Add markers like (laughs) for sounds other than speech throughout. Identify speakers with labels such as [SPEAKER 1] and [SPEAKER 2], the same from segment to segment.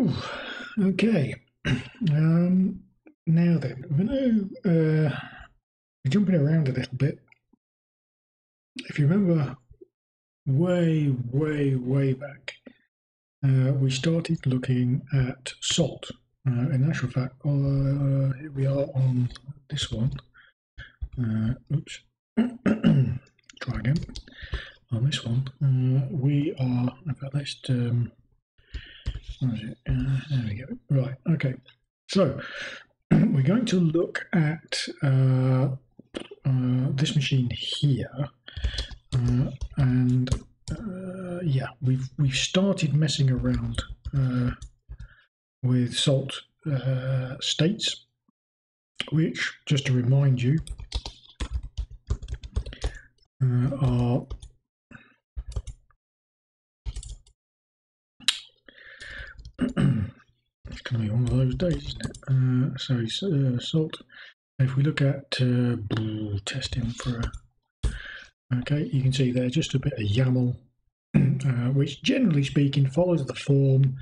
[SPEAKER 1] Ooh, okay. Um, now then, we're going to uh, jumping around a little bit. If you remember, way, way, way back, uh, we started looking at salt. Uh, in actual fact, uh, here we are on this one. Uh, oops. (clears throat) Try again. On this one, uh, we are. In fact, let's. Um? Uh, there we go. Right. Okay. So (clears throat) we're going to look at uh, uh, this machine here, uh, and uh, yeah, we've we've started messing around uh, with salt states, which, just to remind you, are it's going to be one of those days, isn't it? Uh, so uh, salt. If we look at uh, testing for okay, you can see there just a bit of YAML, (clears throat) uh, which generally speaking follows the form,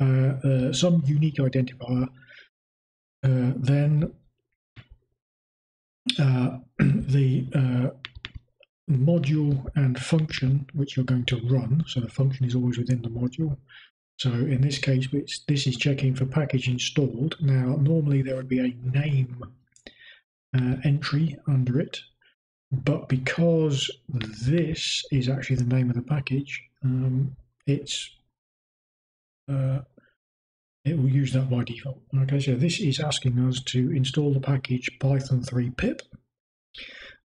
[SPEAKER 1] uh, uh, some unique identifier, then (clears throat) the module and function which you're going to run. So the function is always within the module. So in this case, this is checking for package installed. Now, normally there would be a name uh, entry under it, but because this is actually the name of the package, um, it's uh, it will use that by default. Okay, so this is asking us to install the package Python 3 pip.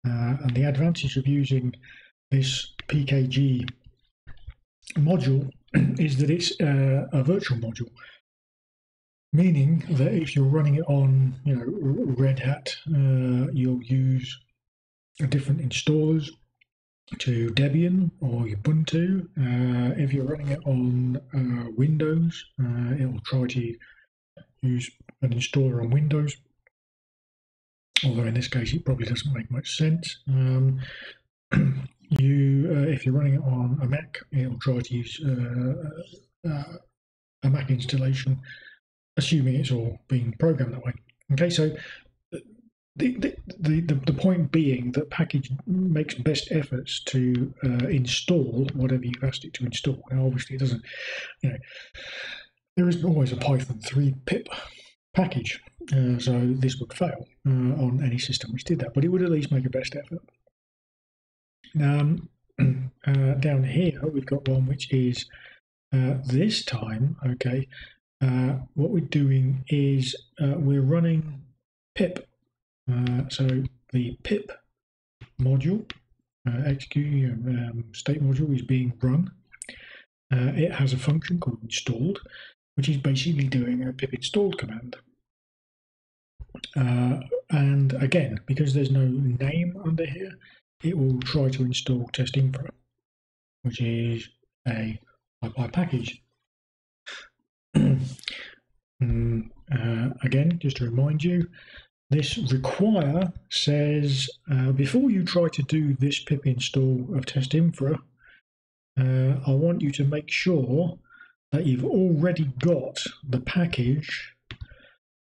[SPEAKER 1] Uh, and the advantage of using this PKG module (clears throat) is that it's uh, a virtual module, meaning that if you're running it on, you know, Red Hat, uh, you'll use a different installers to Debian or Ubuntu. Uh, if you're running it on uh, Windows, uh, it will try to use an installer on Windows. Although in this case, it probably doesn't make much sense. Um, (clears throat) you, uh, if you're running it on a Mac, it'll try to use uh, uh, a Mac installation, assuming it's all being programmed that way. Okay, so the, the, the, the, point being that package makes best efforts to uh, install whatever you've asked it to install. Now, obviously, it doesn't, you know, there isn't always a Python 3 pip package, uh, so this would fail uh, on any system which did that, but it would at least make a best effort. Um, (clears throat) uh, down here, we've got one which is uh, this time, okay, uh, what we're doing is uh, we're running pip. Uh, so the pip module, uh, execute um, state module is being run. it has a function called installed, which is basically doing a pip installed command. and again, because there's no name under here, it will try to install testinfra, which is a PyPI package. um, (clears throat) uh, again, just to remind you, this require says uh, before you try to do this pip install of testinfra, uh, I want you to make sure that you've already got the package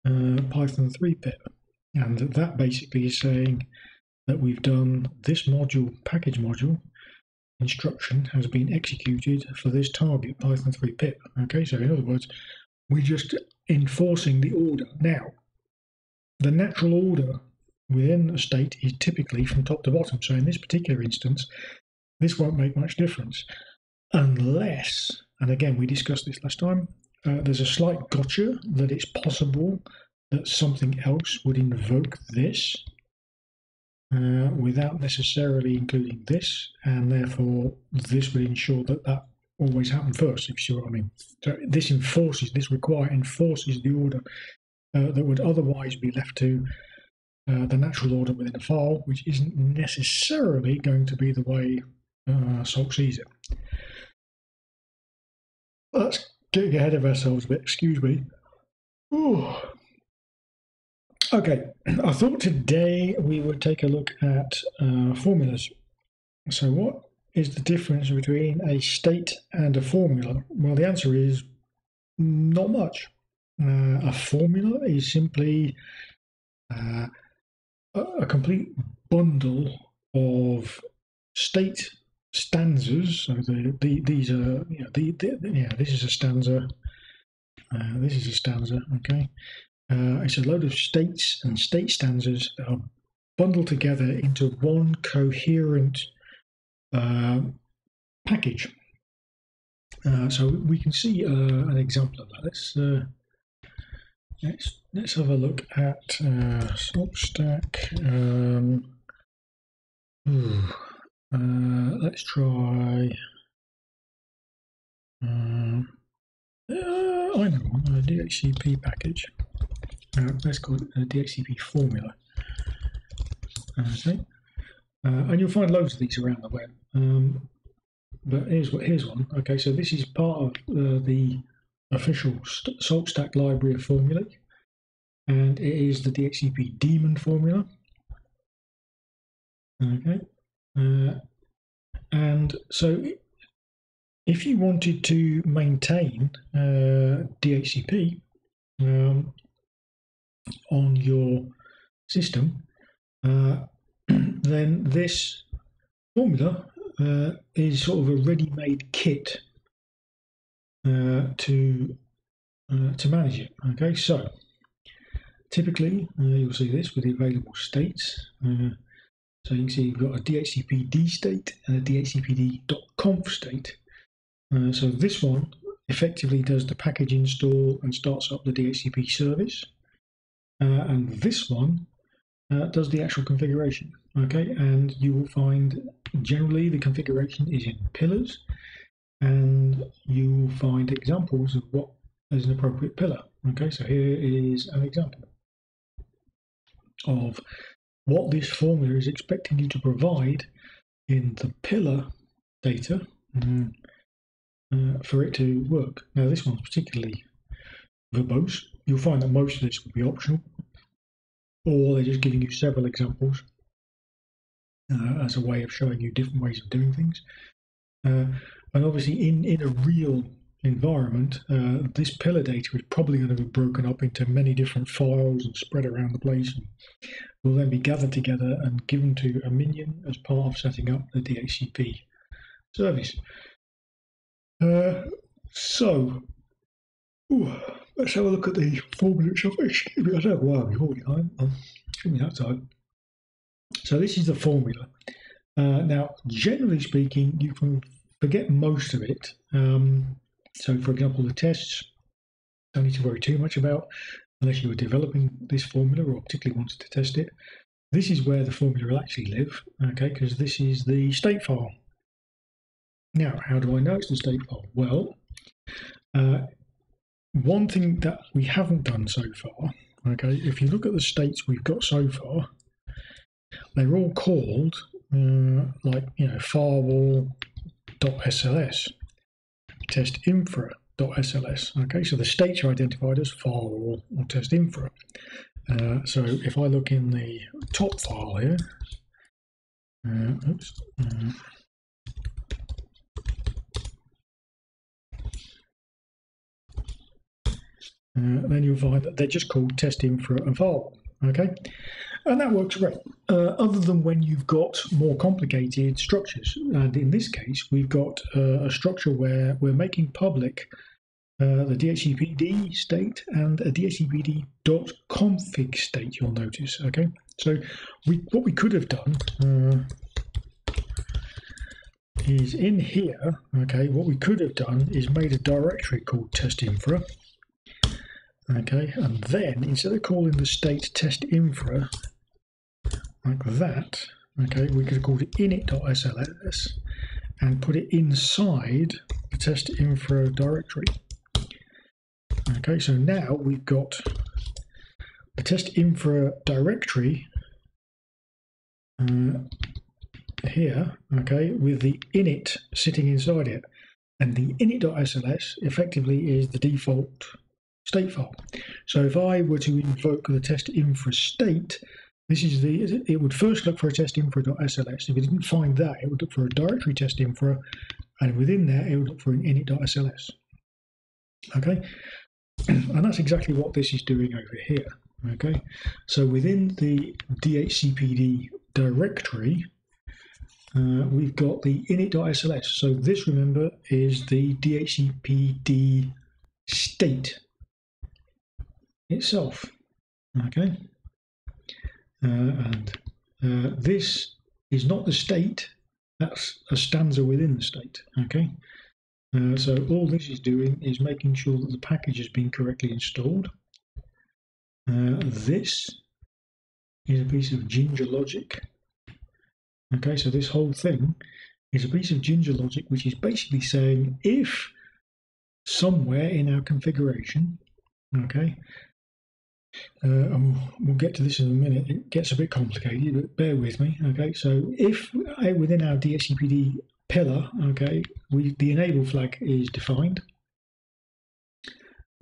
[SPEAKER 1] uh, Python 3 pip. And that basically is saying that we've done this module, package module, instruction has been executed for this target Python 3 pip. Okay, so in other words, we're just enforcing the order. Now, the natural order within a state is typically from top to bottom. So in this particular instance, this won't make much difference unless, and again, we discussed this last time, uh, there's a slight gotcha that it's possible that something else would invoke this uh, without necessarily including this, and therefore this would ensure that that always happened first, if you see what I mean. So this enforces, this require enforces the order uh, that would otherwise be left to uh, the natural order within a file, which isn't necessarily going to be the way uh, Salt sees it. Let's get ahead of ourselves a bit, excuse me. Ooh. Okay, I thought today we would take a look at uh, formulas. So what is the difference between a state and a formula? Well, the answer is not much. Uh, a formula is simply uh, a complete bundle of state stanzas. So the, the these are you know, the, the, yeah this is a stanza. Uh, this is a stanza. Okay, uh, it's a load of states and state stanzas that are bundled together into one coherent uh, package. Uh, so we can see uh, an example of that. Let's uh, let's let's have a look at uh, stack. Um, (sighs) uh, let's try. I know a DHCP package. Uh, let's call it a DHCP formula. Okay, uh, and you'll find loads of these around the web. Um, but here's what here's one. Okay, so this is part of uh, the official SaltStack library of formulae, and it is the DHCP daemon formula. Okay, uh, and so if you wanted to maintain uh, DHCP um, on your system, uh, (clears throat) then this formula uh, is sort of a ready-made kit uh, to uh, to manage it. Okay, so typically uh, you'll see this with the available states. So you can see you've got a DHCPD state and a DHCPD.conf state. So this one effectively does the package install and starts up the DHCP service. And this one does the actual configuration. Okay, and you will find generally the configuration is in pillars, and you will find examples of what is an appropriate pillar. Okay, so here is an example of what this formula is expecting you to provide in the pillar data um, uh, for it to work. Now, this one's particularly verbose. You'll find that most of this will be optional, or they're just giving you several examples uh, as a way of showing you different ways of doing things. Uh, and obviously, in, in a real environment, uh, this pillar data is probably going to be broken up into many different files and spread around the place, and will then be gathered together and given to a minion as part of setting up the DHCP service. Uh, so, ooh, let's have a look at the formula itself. Excuse me, I don't know why I'm holding time. I'm me time. So this is the formula. Uh, now, generally speaking, you can forget most of it. Um, so, for example, the tests, don't need to worry too much about unless you were developing this formula or particularly wanted to test it. This is where the formula will actually live, okay, because this is the state file. Now, how do I know it's the state file? Well, uh, one thing that we haven't done so far, okay, if you look at the states we've got so far, they're all called uh, like you know firewall.sls, test infra.sls. Okay, so the states are identified as firewall or test infra. Uh, so if I look in the top file here, uh, oops, uh, then you'll find that they're just called test infra and file. Okay, and that works great, uh, other than when you've got more complicated structures. And in this case, we've got uh, a structure where we're making public uh, the DHCPD state and a DHCPD.config state, you'll notice. Okay, so we what we could have done uh, is in here, okay, what we could have done is made a directory called test infra Okay, and then instead of calling the state test infra like that, okay, we could called it init.sls and put it inside the test infra directory. Okay, so now we've got the test infra directory uh, here, okay, with the init sitting inside it. And the init.sls effectively is the default state file. So if I were to invoke the test infra state, this is the it would first look for a test infra.sls. If it didn't find that, it would look for a directory test infra, and within there it would look for an init.sls. Okay, (clears throat) and that's exactly what this is doing over here. Okay, so within the DHCPD directory, uh, we've got the init.sls. So this, remember, is the DHCPD state itself. Okay, uh, and uh, this is not the state. That's a stanza within the state. Okay, uh, so all this is doing is making sure that the package has been correctly installed. Uh, this is a piece of Jinja logic. Okay, so this whole thing is a piece of Jinja logic which is basically saying if somewhere in our configuration, okay, uh, and we'll get to this in a minute. It gets a bit complicated, but bear with me. Okay, so if uh, within our DHCPD pillar, okay, we the enable flag is defined.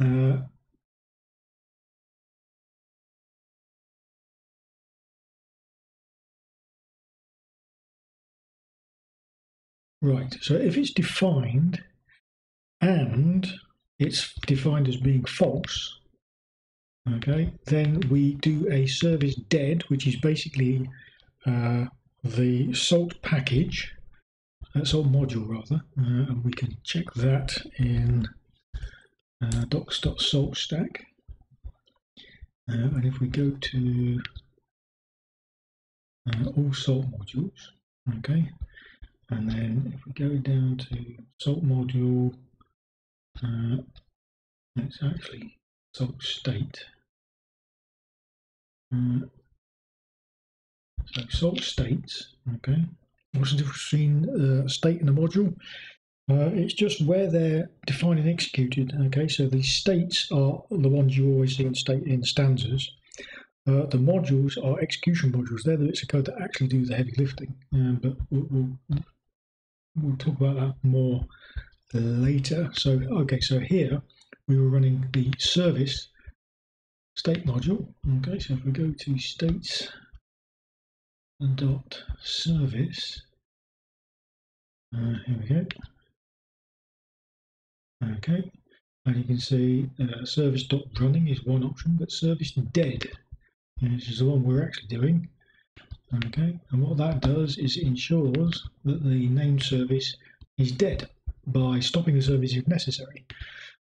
[SPEAKER 1] Uh, right, so if it's defined and it's defined as being false, okay, then we do a service dead, which is basically uh, the salt package that's our module rather, uh, and we can check that in uh, docs.saltstack. Uh, and if we go to uh, all salt modules, okay, and then if we go down to salt module, uh, it's actually salt state. Uh, so salt states, okay, What's the difference between uh, a state and a module? Uh, it's just where they're defined and executed. Okay, so the states are the ones you always see in state in stanzas. Uh, the modules are execution modules. They're the bits of code that actually do the heavy lifting. Um, but we'll, we'll, we'll talk about that more later. So okay, so here we were running the service state module. Okay, so if we go to states and dot service uh, here we go. Okay, and you can see uh, service dot running is one option, but service dead, which is the one we're actually doing. Okay, and what that does is it ensures that the named service is dead by stopping the service if necessary.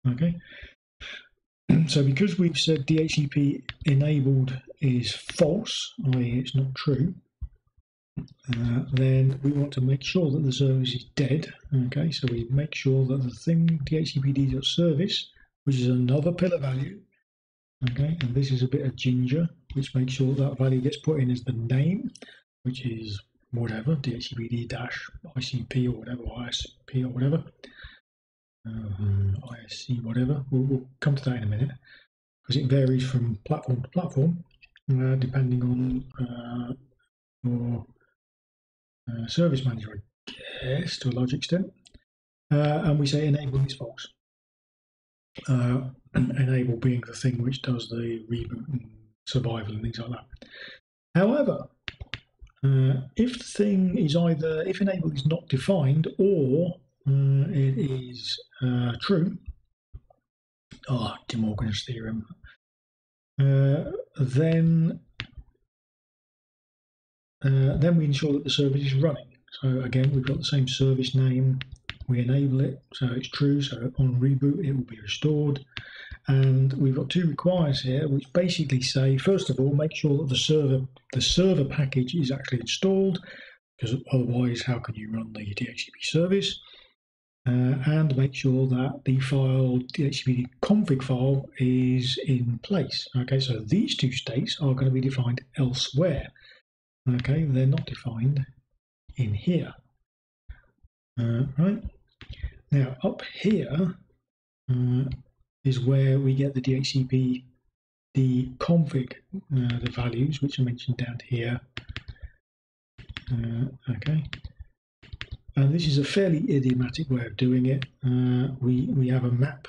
[SPEAKER 1] Okay, (clears throat) so because we've said DHCP enabled is false, i.e. it's not true, uh, then we want to make sure that the service is dead. Okay, so we make sure that the thing dhcpd.service, which is another pillar value, okay, and this is a bit of Jinja, which makes sure that value gets put in as the name, which is whatever, dhcpd dash ICP or whatever, ISP or whatever, um, ISC, whatever. We'll, we'll, come to that in a minute because it varies from platform to platform, uh, depending on uh, your uh, service manager, I guess, to a large extent. Uh, and we say enable is false. Uh, (clears throat) enable being the thing which does the reboot and survival and things like that. However, uh, if the thing is either, if enable is not defined or uh, it is uh, true, oh, De Morgan's theorem, then uh, then we ensure that the service is running. So again, we've got the same service name. We enable it, so it's true. So on reboot, it will be restored. And we've got two requires here, which basically say, first of all, make sure that the server the server package is actually installed, because otherwise, how can you run the DHCP service? Uh, and make sure that the file DHCP config file is in place. Okay, so these two states are going to be defined elsewhere. Okay, they're not defined in here. Uh, right, now up here uh, is where we get the DHCP, the config, uh, the values which are mentioned down here. Uh, okay, and this is a fairly idiomatic way of doing it. Uh, we we have a map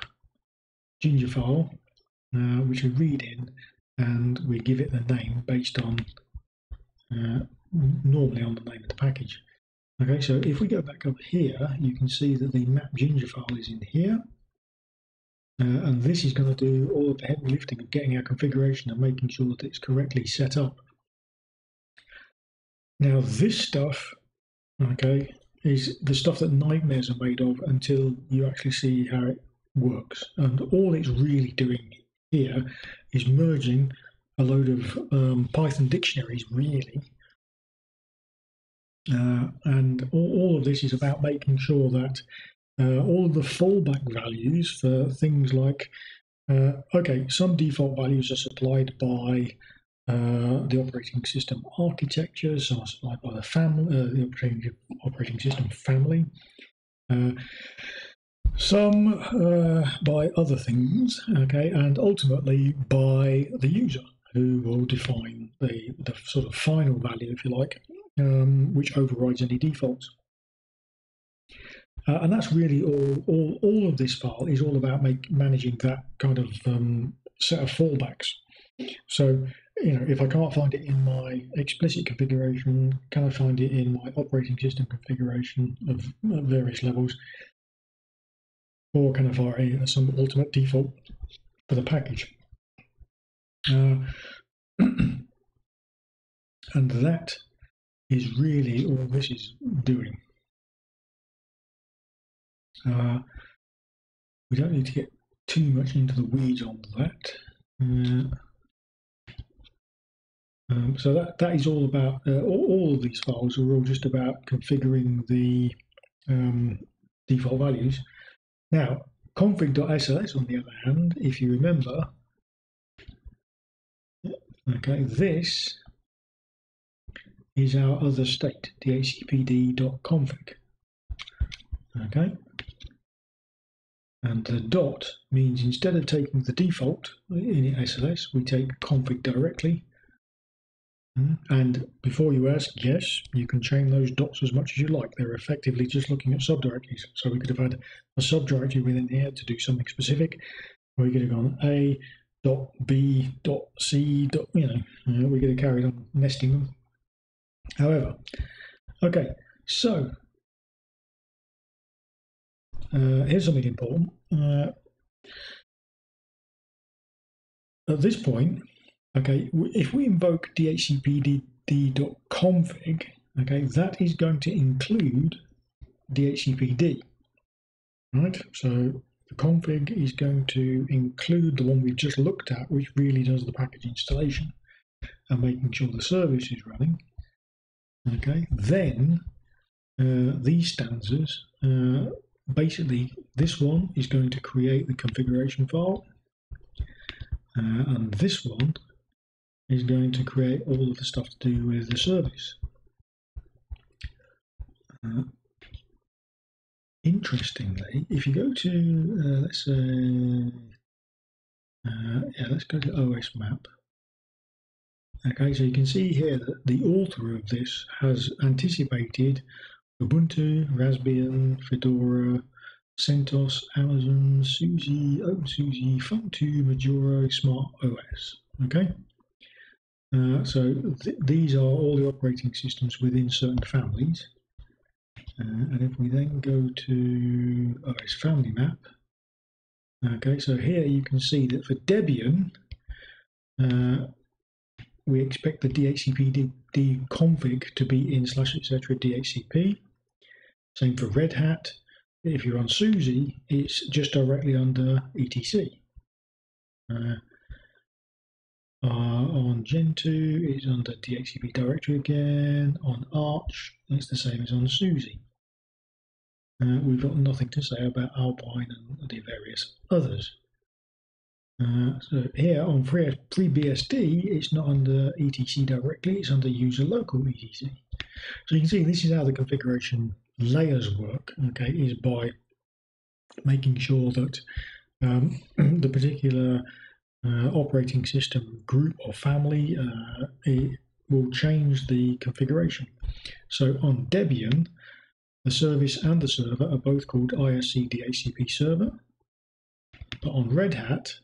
[SPEAKER 1] Jinja file uh, which we read in, and we give it the name based on uh, normally on the name of the package. Okay, so if we go back up here, you can see that the map Jinja file is in here. Uh, and this is going to do all of the heavy lifting of getting our configuration and making sure that it's correctly set up. Now this stuff, okay, is the stuff that nightmares are made of until you actually see how it works. And all it's really doing here is merging a load of um, Python dictionaries, really. Uh, and all, all, of this is about making sure that uh, all the fallback values for things like, uh, okay, some default values are supplied by uh, the operating system architecture, are supplied by the family, uh, the operating, operating system family. Uh, some uh, by other things, okay, and ultimately by the user who will define the, the sort of final value, if you like, um, which overrides any defaults. Uh, and that's really all, all. All of this file is all about make, managing that kind of um, set of fallbacks. So, you know, if I can't find it in my explicit configuration, can I find it in my operating system configuration of, various levels? or kind of a, some ultimate default for the package. Uh, (clears throat) and that is really all this is doing. Uh, we don't need to get too much into the weeds on that. Uh, um, so that, that is all about, uh, all, all, of these files are all just about configuring the um, default values now, config.sls, on the other hand, if you remember, okay, this is our other state, dhcpd.config. Okay, and the dot means instead of taking the default in SLS, we take config directly. And before you ask, yes, you can chain those dots as much as you like. They're effectively just looking at subdirectories. So we could have had a subdirectory within here to do something specific. We could have gone A dot B dot C dot, you know, we could have carried on nesting them. However, okay, so uh, here's something important. Uh, at this point, Okay, if we invoke dhcpd.config, okay, that is going to include dhcpd, right? So the config is going to include the one we just looked at, which really does the package installation and making sure the service is running. Okay, then uh, these stanzas, uh, basically this one is going to create the configuration file, uh, and this one is going to create all of the stuff to do with the service. Uh, interestingly, if you go to, uh, let's say, uh, yeah, let's go to OS map. Okay, so you can see here that the author of this has anticipated Ubuntu, Raspbian, Fedora, CentOS, Amazon, SUSE, OpenSUSE, Funtoo, Manjaro, Smart OS. Okay, uh, so th these are all the operating systems within certain families. Uh, and if we then go to OS family map, okay, so here you can see that for Debian, uh, we expect the DHCP config to be in slash etc DHCP. Same for Red Hat. If you're on SUSE, it's just directly under ETC. Uh, uh, on Gentoo, it's under DHCP directory again. On Arch, it's the same as on SUSE. Uh, we've got nothing to say about Alpine and the various others. Uh, so here on FreeBSD, it's not under ETC directly, it's under user local ETC. So you can see this is how the configuration layers work, okay, is by making sure that um, (clears throat) the particular operating system group or family, uh, it will change the configuration. So on Debian, the service and the server are both called ISC DHCP server. But on Red Hat,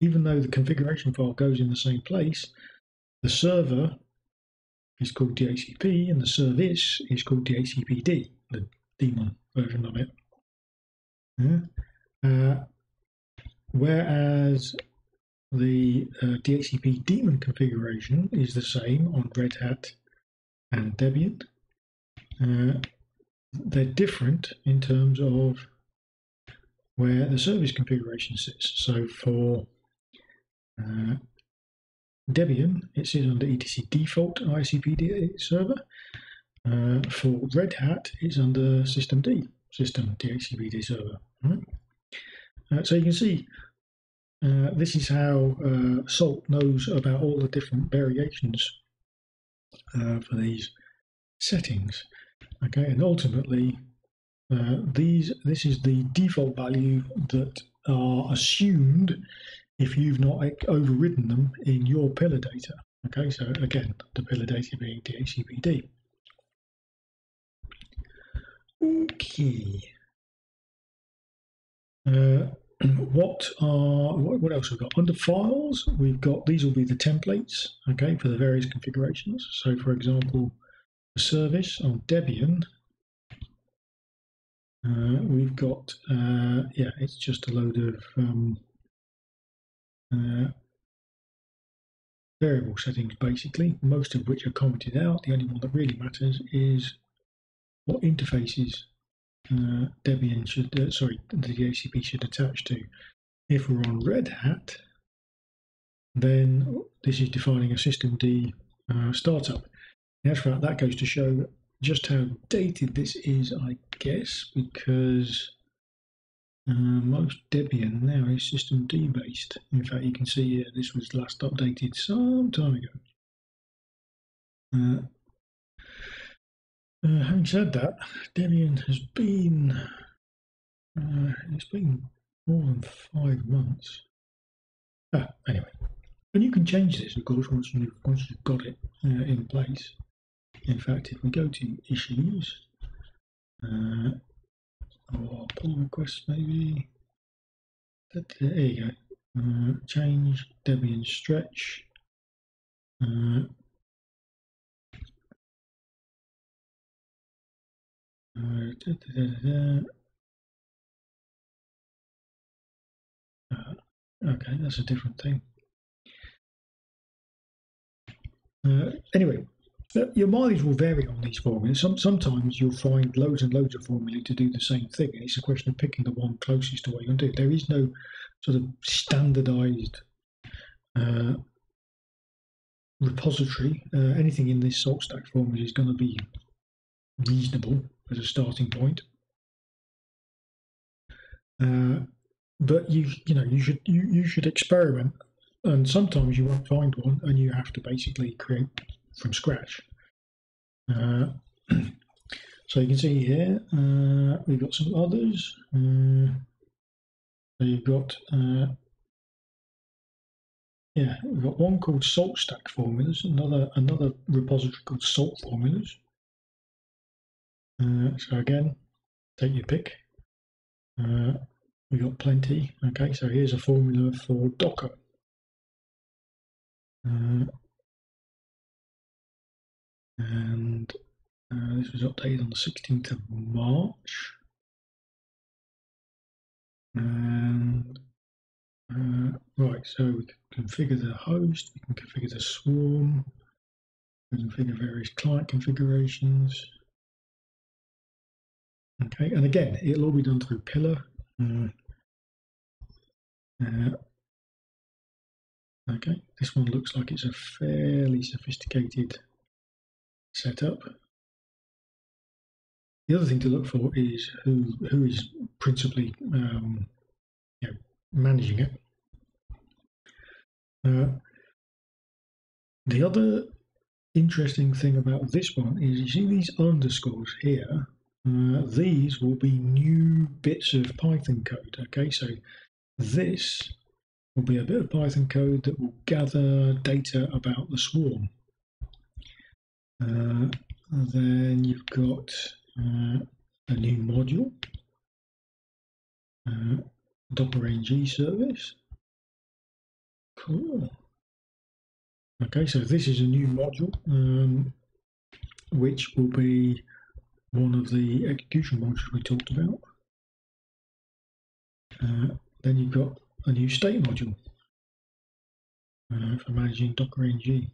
[SPEAKER 1] even though the configuration file goes in the same place, the server is called DHCP and the service is called DHCPD, the daemon version of it. Yeah. Uh, whereas the uh, DHCP daemon configuration is the same on Red Hat and Debian. Uh, they're different in terms of where the service configuration sits. So for uh, Debian, it sits under etc default ICP server. Uh, for Red Hat, it's under systemd, system DHCPD server. Right? Uh, so you can see uh, this is how uh, Salt knows about all the different variations uh, for these settings. Okay, and ultimately, uh, these this is the default value that are assumed if you've not overridden them in your pillar data. Okay, so again, the pillar data being DHCPD. Okay. What are what, what else we've got under files? We've got these will be the templates, okay, for the various configurations. So, for example, the service on Debian, uh, we've got uh, yeah, it's just a load of um, uh, variable settings basically, most of which are commented out. The only one that really matters is what interfaces uh, Debian should, uh, sorry, the DHCP should attach to. If we're on Red Hat, then this is defining a systemd uh, startup. In actual fact, that goes to show just how dated this is, I guess, because uh, most Debian now is systemd based. In fact, you can see here this was last updated some time ago. Uh, having said that, Debian has been uh, it's been more than five months. Ah, anyway, and you can change this, of course, once you've once you've got it uh, in place. In fact, if we go to issues uh, or pull requests, maybe there you go. Uh, change Debian stretch. Uh, Uh, okay, that's a different thing. Uh, anyway, uh, your mileage will vary on these formulas. Some, sometimes you'll find loads and loads of formulae to do the same thing, and it's a question of picking the one closest to what you're going to do. There is no sort of standardized uh, repository. Uh, anything in this salt stack formula is going to be reasonable as a starting point. Uh, but you you know you should you, you should experiment, and sometimes you won't find one, and you have to basically create from scratch. Uh, (clears throat) so you can see here uh, we've got some others. Uh, so you've got uh, yeah we've got one called Salt Stack Formulas, another another repository called Salt Formulas. Uh, so again, take your pick. Uh, we got plenty. Okay, so here's a formula for Docker. Uh, and uh, this was updated on the 16th of March. And uh, right, so we can configure the host, we can configure the swarm, we can configure various client configurations. Okay, and again, it'll all be done through Pillar. Uh, uh, okay, this one looks like it's a fairly sophisticated setup. The other thing to look for is who who is principally um, you know, managing it. Uh, the other interesting thing about this one is you see these underscores here uh, these will be new bits of Python code. Okay, so this will be a bit of Python code that will gather data about the swarm. Uh, then you've got uh, a new module, uh, Docker NG service. Cool. Okay, so this is a new module um, which will be one of the execution modules we talked about. Uh, then you've got a new state module uh, for managing Docker ng.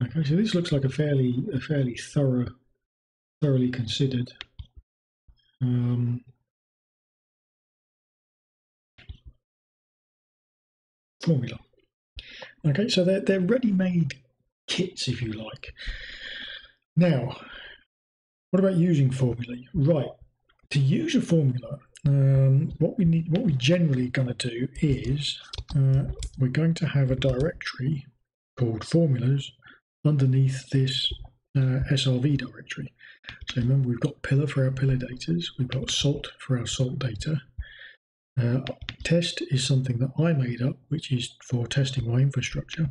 [SPEAKER 1] Okay, so this looks like a fairly a fairly thorough, thoroughly considered um, formula. Okay, so they're they're ready-made kits, if you like. Now, what about using formulae? Right, to use a formula, um, what we need, what we're generally going to do is uh, we're going to have a directory called formulas underneath this uh, SRV directory. So remember, we've got pillar for our pillar data, we've got salt for our salt data. Test is something that I made up, which is for testing my infrastructure.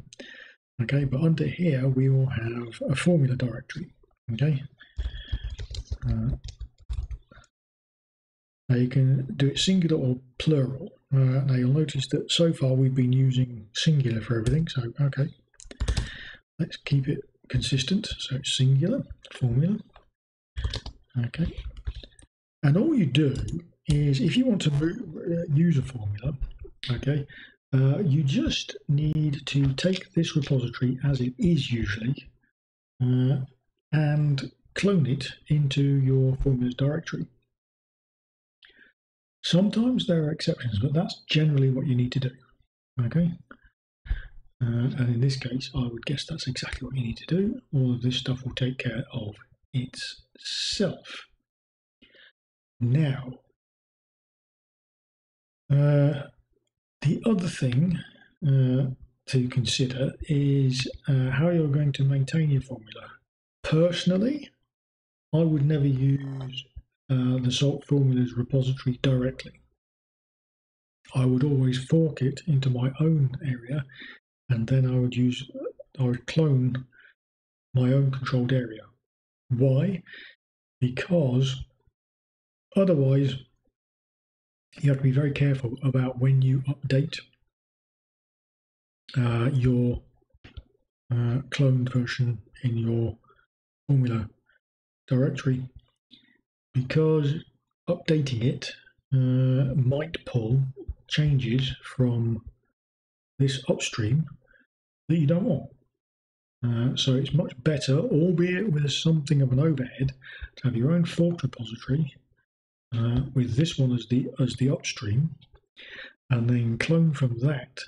[SPEAKER 1] Okay, but under here we will have a formula directory. Okay. Uh, now you can do it singular or plural. Uh, now you'll notice that so far we've been using singular for everything. So okay, let's keep it consistent. So it's singular formula. Okay, and all you do is if you want to uh, use a formula, okay, uh, you just need to take this repository as it is usually uh, and clone it into your formulas directory. Sometimes there are exceptions, but that's generally what you need to do. Okay. Uh, and in this case, I would guess that's exactly what you need to do. All of this stuff will take care of itself. Now, the other thing uh, to consider is uh, how you're going to maintain your formula. Personally, I would never use uh, the salt formulas repository directly. I would always fork it into my own area and then I would use, I would clone my own controlled area. Why? Because otherwise you have to be very careful about when you update uh, your uh, cloned version in your formula directory because updating it uh, might pull changes from this upstream that you don't want. Uh, so it's much better, albeit with something of an overhead, to have your own fork repository uh, with this one as the as the upstream, and then clone from that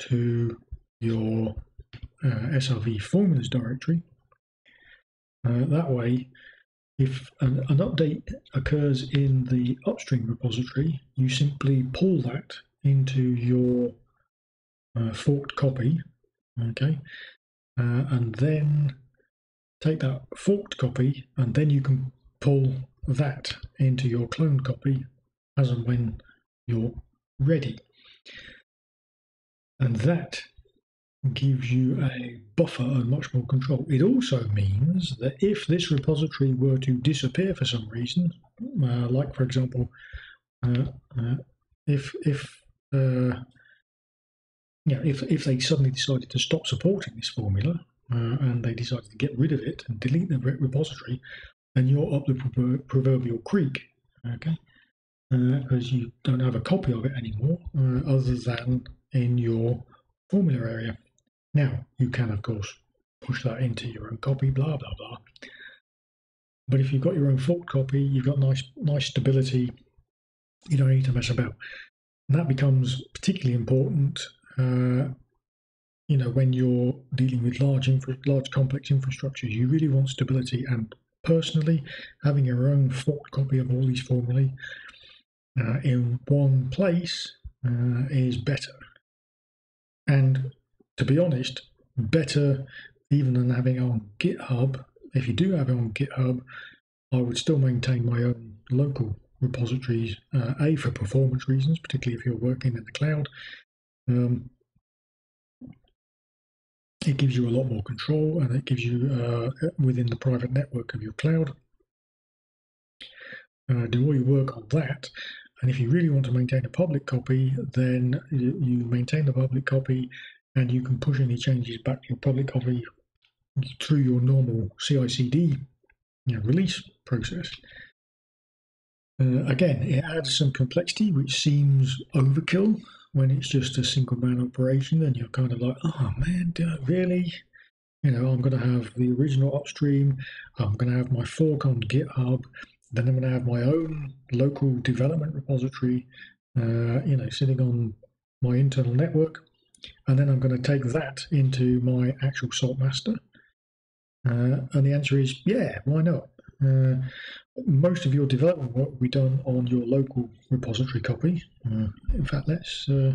[SPEAKER 1] to your uh, SRV formulas directory. Uh, that way, if an, an, update occurs in the upstream repository, you simply pull that into your uh, forked copy, okay, uh, and then take that forked copy, and then you can pull that into your clone copy as and when you're ready. And that gives you a buffer and much more control. It also means that if this repository were to disappear for some reason, uh, like for example, uh, uh, if if uh, yeah, if if they suddenly decided to stop supporting this formula uh, and they decided to get rid of it and delete the repository, then you're up the proverbial creek, okay? Because uh, you don't have a copy of it anymore, other than in your formula area. Now, you can, of course, push that into your own copy, blah, blah, blah. But if you've got your own forked copy, you've got nice, nice stability, you don't need to mess about. And that becomes particularly important, uh, you know, when you're dealing with large, infra- large complex infrastructures. You really want stability, and personally, having your own forked copy of all these formulae uh, in one place uh, is better. And to be honest, better even than having it on GitHub. If you do have it on GitHub, I would still maintain my own local repositories, uh, A, for performance reasons, particularly if you're working in the cloud. Um, it gives you a lot more control and it gives you uh, within the private network of your cloud. Uh, do all your work on that. And if you really want to maintain a public copy, then you, maintain the public copy and you can push any changes back to your public copy through your normal CI/CD you know, release process. Uh, again, it adds some complexity, which seems overkill when it's just a single man operation, then you're kind of like, oh man, really? You know, I'm going to have the original upstream, I'm going to have my fork on GitHub, then I'm going to have my own local development repository, uh, you know, sitting on my internal network, and then I'm going to take that into my actual Saltmaster. Uh, and the answer is, yeah, why not? Uh, most of your development work will be done on your local repository copy. Uh, in fact, let's uh,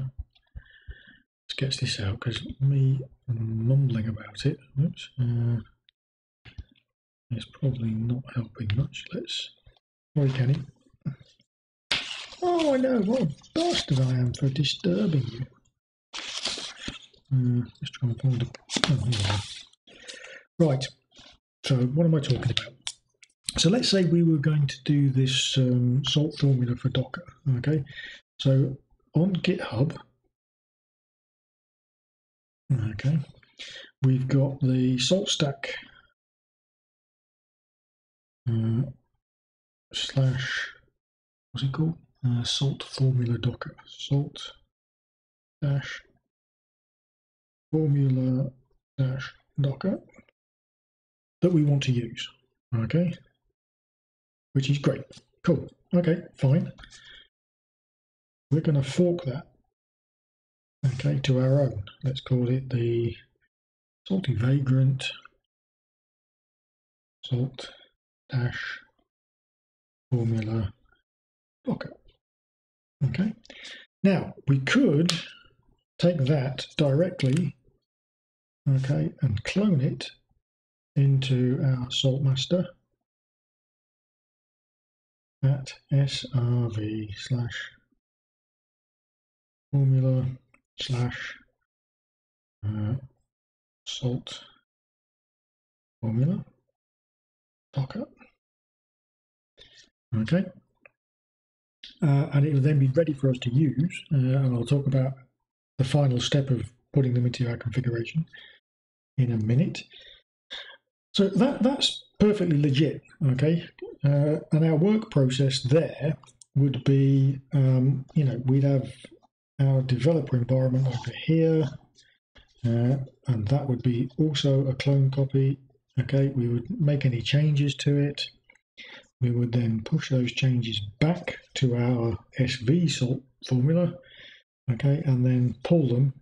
[SPEAKER 1] let's get this out because me mumbling about it, oops, uh, it's probably not helping much. Let's, sorry, Kenny. Oh, I know what a bastard I am for disturbing you. Uh, let's try and find a. Oh, right. So, what am I talking about? So let's say we were going to do this um, salt formula for Docker. Okay, so on GitHub, okay, we've got the salt stack uh, slash what's it called? Uh, salt formula Docker. Salt dash formula dash Docker that we want to use. Okay, which is great. Cool. Okay, fine. We're going to fork that, okay, to our own. Let's call it the salty vagrant salt dash formula docker. Okay. Now we could take that directly, okay, and clone it into our saltmaster at srv slash formula slash uh, salt formula docker. Okay. Uh, and it will then be ready for us to use. Uh, and I'll talk about the final step of putting them into our configuration in a minute. So that that's perfectly legit. Okay, uh, and our work process there would be, um, you know, we'd have our developer environment over here, uh, and that would be also a clone copy. Okay, we would make any changes to it. We would then push those changes back to our SV salt formula, okay, and then pull them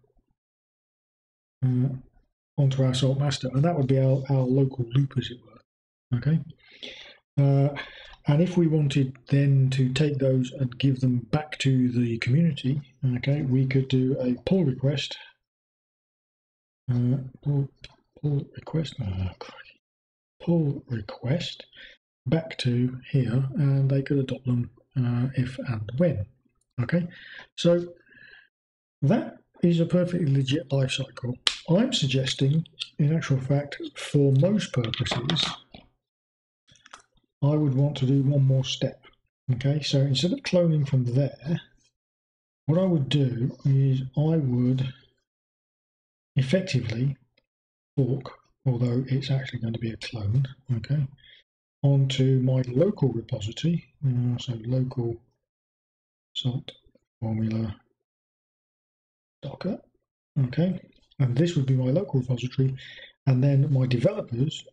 [SPEAKER 1] uh, onto our salt master, and that would be our, our local loop, as it were. Okay. Uh, and if we wanted then to take those and give them back to the community, okay, we could do a pull request. Uh, pull, pull request, oh, pull request back to here, and they could adopt them uh, if and when. Okay, so that is a perfectly legit life cycle. I'm suggesting, in actual fact, for most purposes, I would want to do one more step. Okay, so instead of cloning from there, what I would do is I would effectively fork, although it's actually going to be a clone, okay, onto my local repository. Uh, so local salt formula docker, okay, and this would be my local repository, and then my developers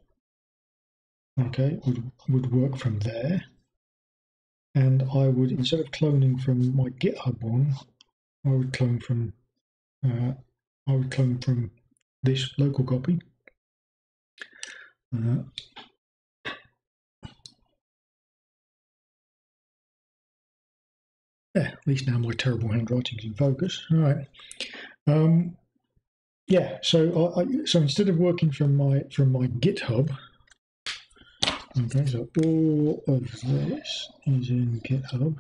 [SPEAKER 1] okay, would, would work from there. And I would, instead of cloning from my GitHub one, I would clone from, uh, I would clone from this local copy. Uh, yeah, at least now my terrible handwriting's in focus. All right. Um, yeah, so I, so instead of working from my from my GitHub, Okay, so all of this is in GitHub.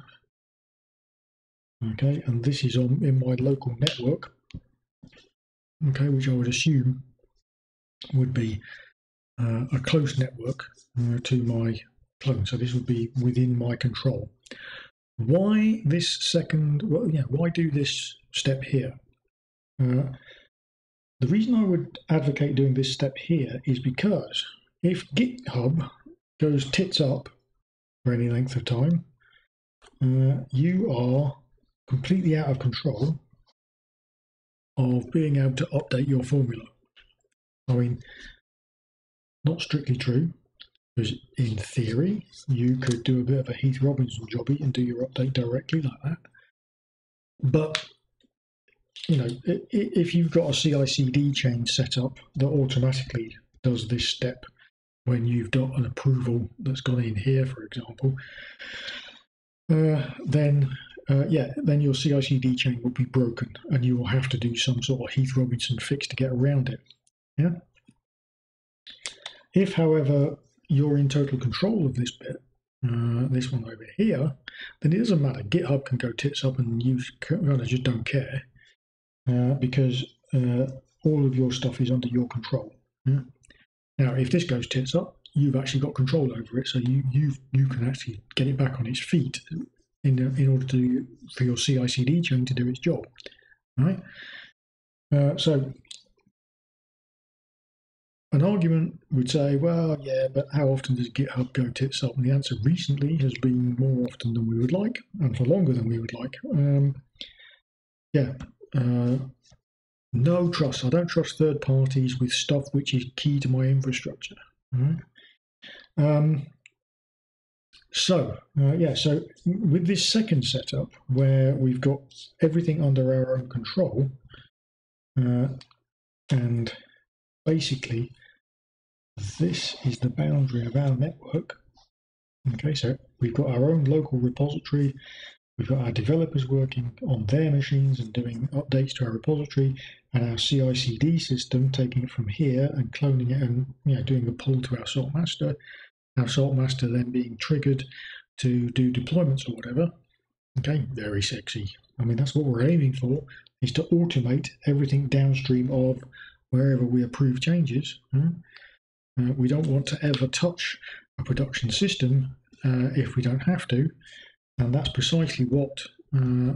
[SPEAKER 1] Okay, and this is on in my local network. Okay, which I would assume would be uh, a close network uh, to my clone. So this would be within my control. Why this second? Well, yeah, why do this step here? Uh, the reason I would advocate doing this step here is because if GitHub goes tits up for any length of time, uh, you are completely out of control of being able to update your formula. I mean, not strictly true, because in theory, you could do a bit of a Heath Robinson jobby and do your update directly like that. But you know, if you've got a CI/CD chain set up that automatically does this step when you've got an approval that's gone in here, for example, uh, then uh, yeah, then your CI/CD chain will be broken, and you will have to do some sort of Heath Robinson fix to get around it. Yeah. If, however, you're in total control of this bit, uh, this one over here, then it doesn't matter. GitHub can go tits up, and you kind of just don't care uh, because uh, all of your stuff is under your control. Yeah? Now, if this goes tits up, you've actually got control over it, so you you you can actually get it back on its feet in in order to for your CI/CD chain to do its job, right? Uh, so an argument would say, well, yeah, but how often does GitHub go tits up? And the answer recently has been more often than we would like, and for longer than we would like. Um, yeah, uh, no trust. I don't trust third parties with stuff which is key to my infrastructure. Um, so, uh, yeah, so with this second setup where we've got everything under our own control, uh, and basically this is the boundary of our network. Okay, so we've got our own local repository We've got our developers working on their machines and doing updates to our repository, and our CI/CD system taking it from here and cloning it and you know doing a pull to our salt master. Our salt master then being triggered to do deployments or whatever. Okay, very sexy. I mean that's what we're aiming for is to automate everything downstream of wherever we approve changes. Hmm? Uh, we don't want to ever touch a production system uh, if we don't have to. And that's precisely what uh,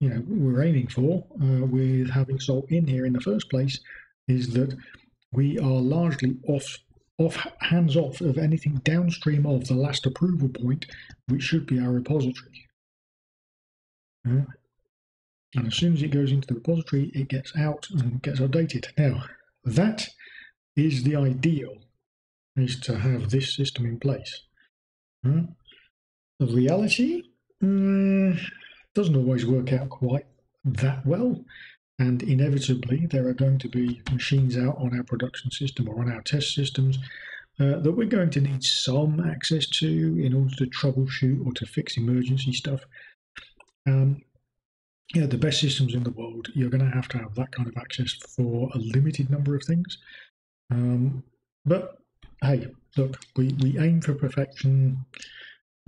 [SPEAKER 1] you know we're aiming for uh, with having salt in here in the first place is that we are largely off off hands off of anything downstream of the last approval point which should be our repository. Uh, and as soon as it goes into the repository it gets out and gets updated. Now that is the ideal is to have this system in place. Uh, reality mm, doesn't always work out quite that well. And inevitably, there are going to be machines out on our production system or on our test systems uh, that we're going to need some access to in order to troubleshoot or to fix emergency stuff. Um, the best systems in the world, you're going to have to have that kind of access for a limited number of things. Um, but hey, look, we, we aim for perfection.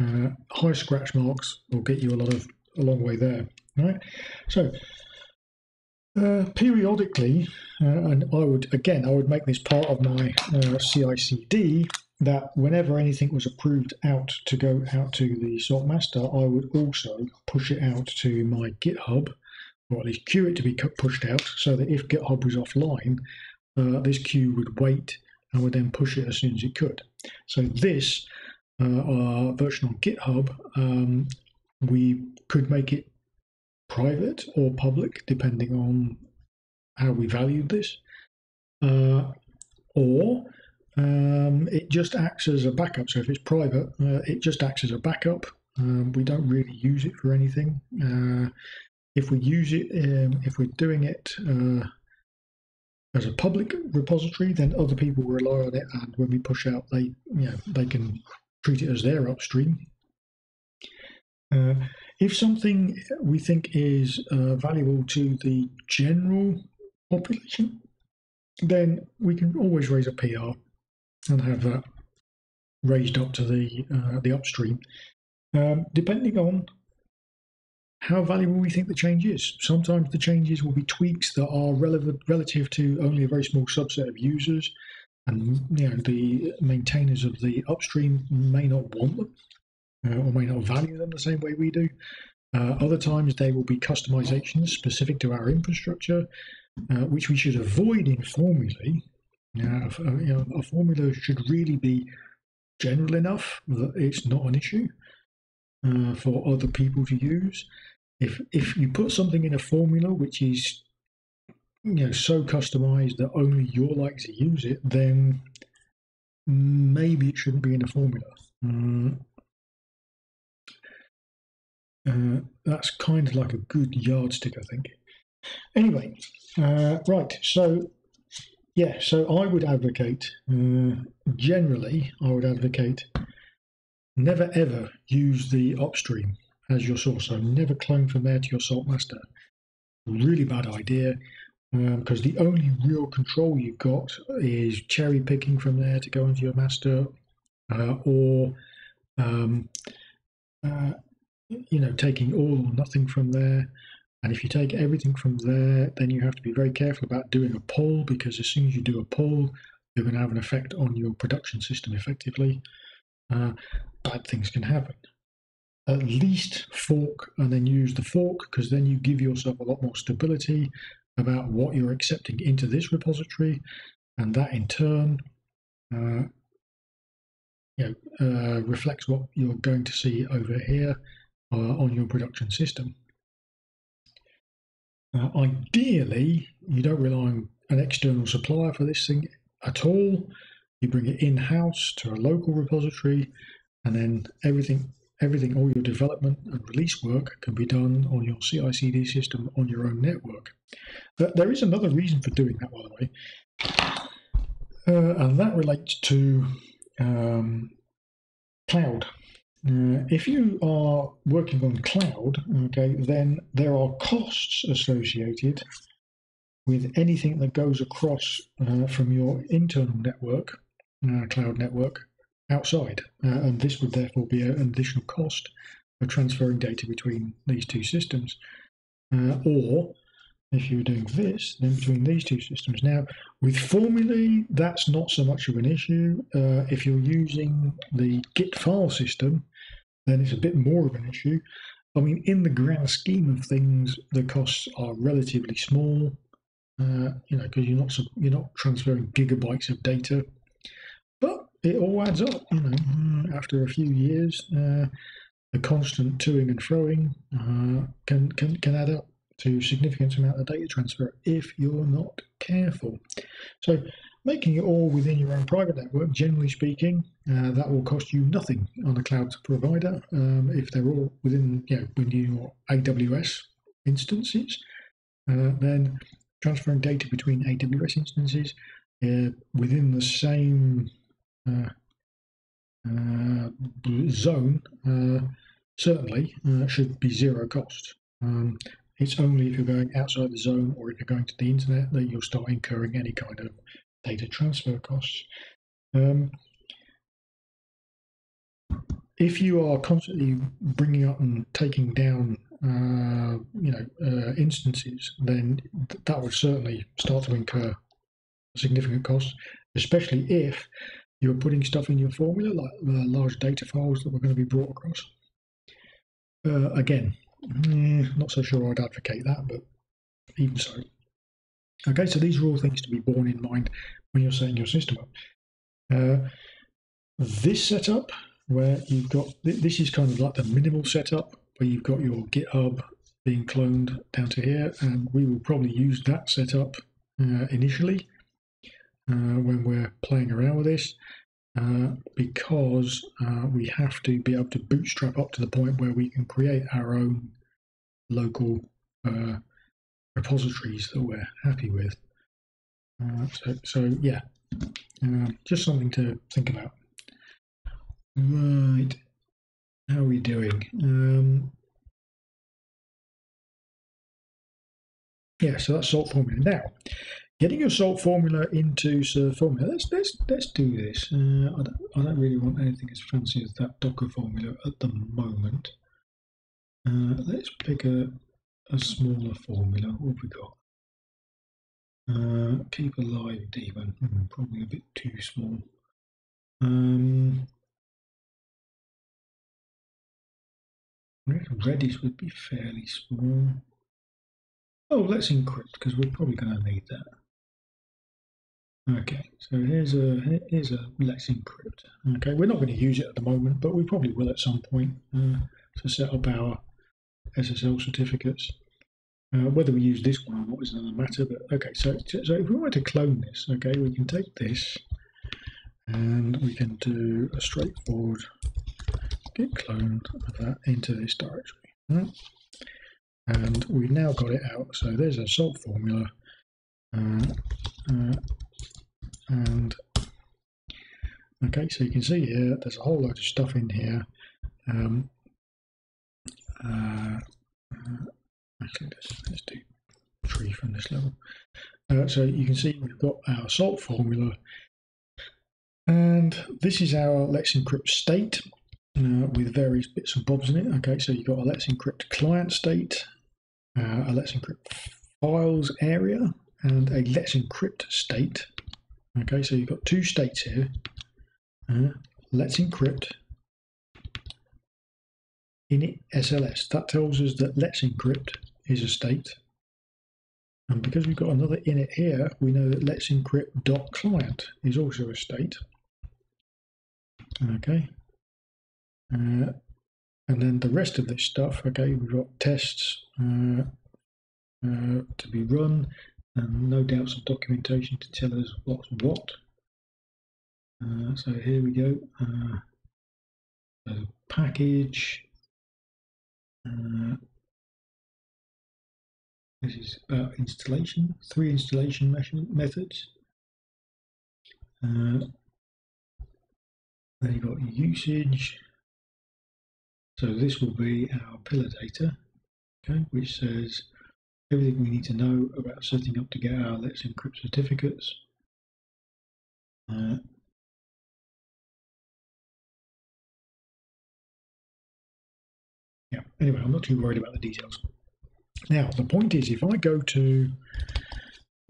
[SPEAKER 1] Uh, high scratch marks will get you a lot of a long way there, right? So uh, periodically, uh, and I would again, I would make this part of my uh, CI/CD that whenever anything was approved out to go out to the salt master, I would also push it out to my GitHub, or at least queue it to be pushed out, so that if GitHub was offline, uh, this queue would wait and would then push it as soon as it could. So this our version on GitHub, um, we could make it private or public, depending on how we valued this. Uh, or um, it just acts as a backup. So if it's private, uh, it just acts as a backup. Um, we don't really use it for anything. Uh, if we use it, um, if we're doing it uh, as a public repository, then other people rely on it, and when we push out, they you know they can treat it as their upstream. Uh, if something we think is uh, valuable to the general population, then we can always raise a PR and have that raised up to the uh, the upstream, um, depending on how valuable we think the change is. Sometimes the changes will be tweaks that are relevant relative to only a very small subset of users and you know the maintainers of the upstream may not want them uh, or may not value them the same way we do. Uh, other times they will be customizations specific to our infrastructure, uh, which we should avoid in formulae. Uh, you know, a formula should really be general enough that it's not an issue. uh, for other people to use. If if you put something in a formula which is you know so customized that only you're likely to use it, then maybe it shouldn't be in a formula. Mm. Uh, that's kind of like a good yardstick, I think. Anyway, uh, right. So, yeah. So I would advocate. Uh, generally, I would advocate never ever use the upstream as your source. So never clone from there to your salt master. Really bad idea because um, the only real control you've got is cherry picking from there to go into your master uh, or um, uh, you know taking all or nothing from there. And if you take everything from there then you have to be very careful about doing a pull because as soon as you do a pull you're going to have an effect on your production system effectively. Uh, bad things can happen. At least fork and then use the fork because then you give yourself a lot more stability about what you're accepting into this repository, and that in turn uh, you know, uh, reflects what you're going to see over here uh, on your production system. ideally, you don't rely on an external supplier for this thing at all. You bring it in-house to a local repository, and then everything everything, all your development and release work can be done on your CI CD system on your own network. But there is another reason for doing that, by the way, uh, and that relates to um, cloud. Uh, if you are working on cloud, okay, then there are costs associated with anything that goes across uh, from your internal network, uh, cloud network, outside, uh, and this would therefore be an additional cost for transferring data between these two systems. Uh, or if you were doing this, then between these two systems. Now, with Formulae, that's not so much of an issue. Uh, if you're using the Git file system, then it's a bit more of an issue. I mean, in the grand scheme of things, the costs are relatively small. Uh, you know, because you're not you're not transferring gigabytes of data it all adds up, you know. Mm, after a few years, uh, the constant toing and froing uh, can, can can add up to significant amount of data transfer if you're not careful. So, making it all within your own private network, generally speaking, uh, that will cost you nothing on a cloud provider um, if they're all within you know within your AWS instances. Uh, then transferring data between AWS instances uh, within the same uh, uh, zone uh, certainly should be zero cost. Um, it's only if you're going outside the zone or if you're going to the internet that you'll start incurring any kind of data transfer costs. Um, if you are constantly bringing up and taking down, uh, you know, uh, instances, then th that would certainly start to incur significant costs, especially if you're putting stuff in your formula, like uh, large data files that were going to be brought across. Uh, again, mm, not so sure I'd advocate that, but even so. Okay, so these are all things to be borne in mind when you're setting your system up. Uh, this setup, where you've got, this is kind of like the minimal setup, where you've got your GitHub being cloned down to here, and we will probably use that setup uh, initially when we're playing around with this uh, because uh, we have to be able to bootstrap up to the point where we can create our own local uh, repositories that we're happy with. Uh, so, so, yeah, uh, just something to think about. Right, how are we doing? Um, yeah, so that's salt formula. Now, getting your salt formula into Serve formula. Let's let's let's do this. Uh, I don't I don't really want anything as fancy as that Docker formula at the moment. Uh, let's pick a a smaller formula. What have we got? Uh, keep alive demon. Hmm, probably a bit too small. Um, Redis would be fairly small. Oh, let's encrypt because we're probably going to need that. Okay, so here's a here's a let's encrypt. Okay, we're not going to use it at the moment, but we probably will at some point. Uh, to set up our SSL certificates. Uh, whether we use this one or not is another matter, but okay, so, so if we want to clone this, okay, we can take this and we can do a straightforward git clone of that into this directory. Right? And we've now got it out, so there's a salt formula uh, uh, and okay, so you can see here, there's a whole load of stuff in here. Um, uh, uh actually, let's, let's do tree from this level. Uh, so you can see we've got our salt formula, and this is our Let's Encrypt state uh, with various bits and bobs in it. Okay, so you've got a Let's Encrypt client state, uh, a Let's Encrypt files area, and a Let's Encrypt state. Okay, so you've got two states here. Uh, let's Encrypt init SLS. That tells us that Let's Encrypt is a state. And because we've got another init here, we know that Let's Encrypt dot client is also a state. Okay. Uh, and then the rest of this stuff, okay, we've got tests uh, uh, to be run, and no doubt some documentation to tell us what's what. Uh, so here we go. Uh, package. Uh, this is about installation, three installation methods. Uh, then you've got usage. So this will be our pillar data, okay, which says everything we need to know about setting up to get our Let's Encrypt certificates. Uh, yeah, anyway, I'm not too worried about the details. Now, the point is, if I go to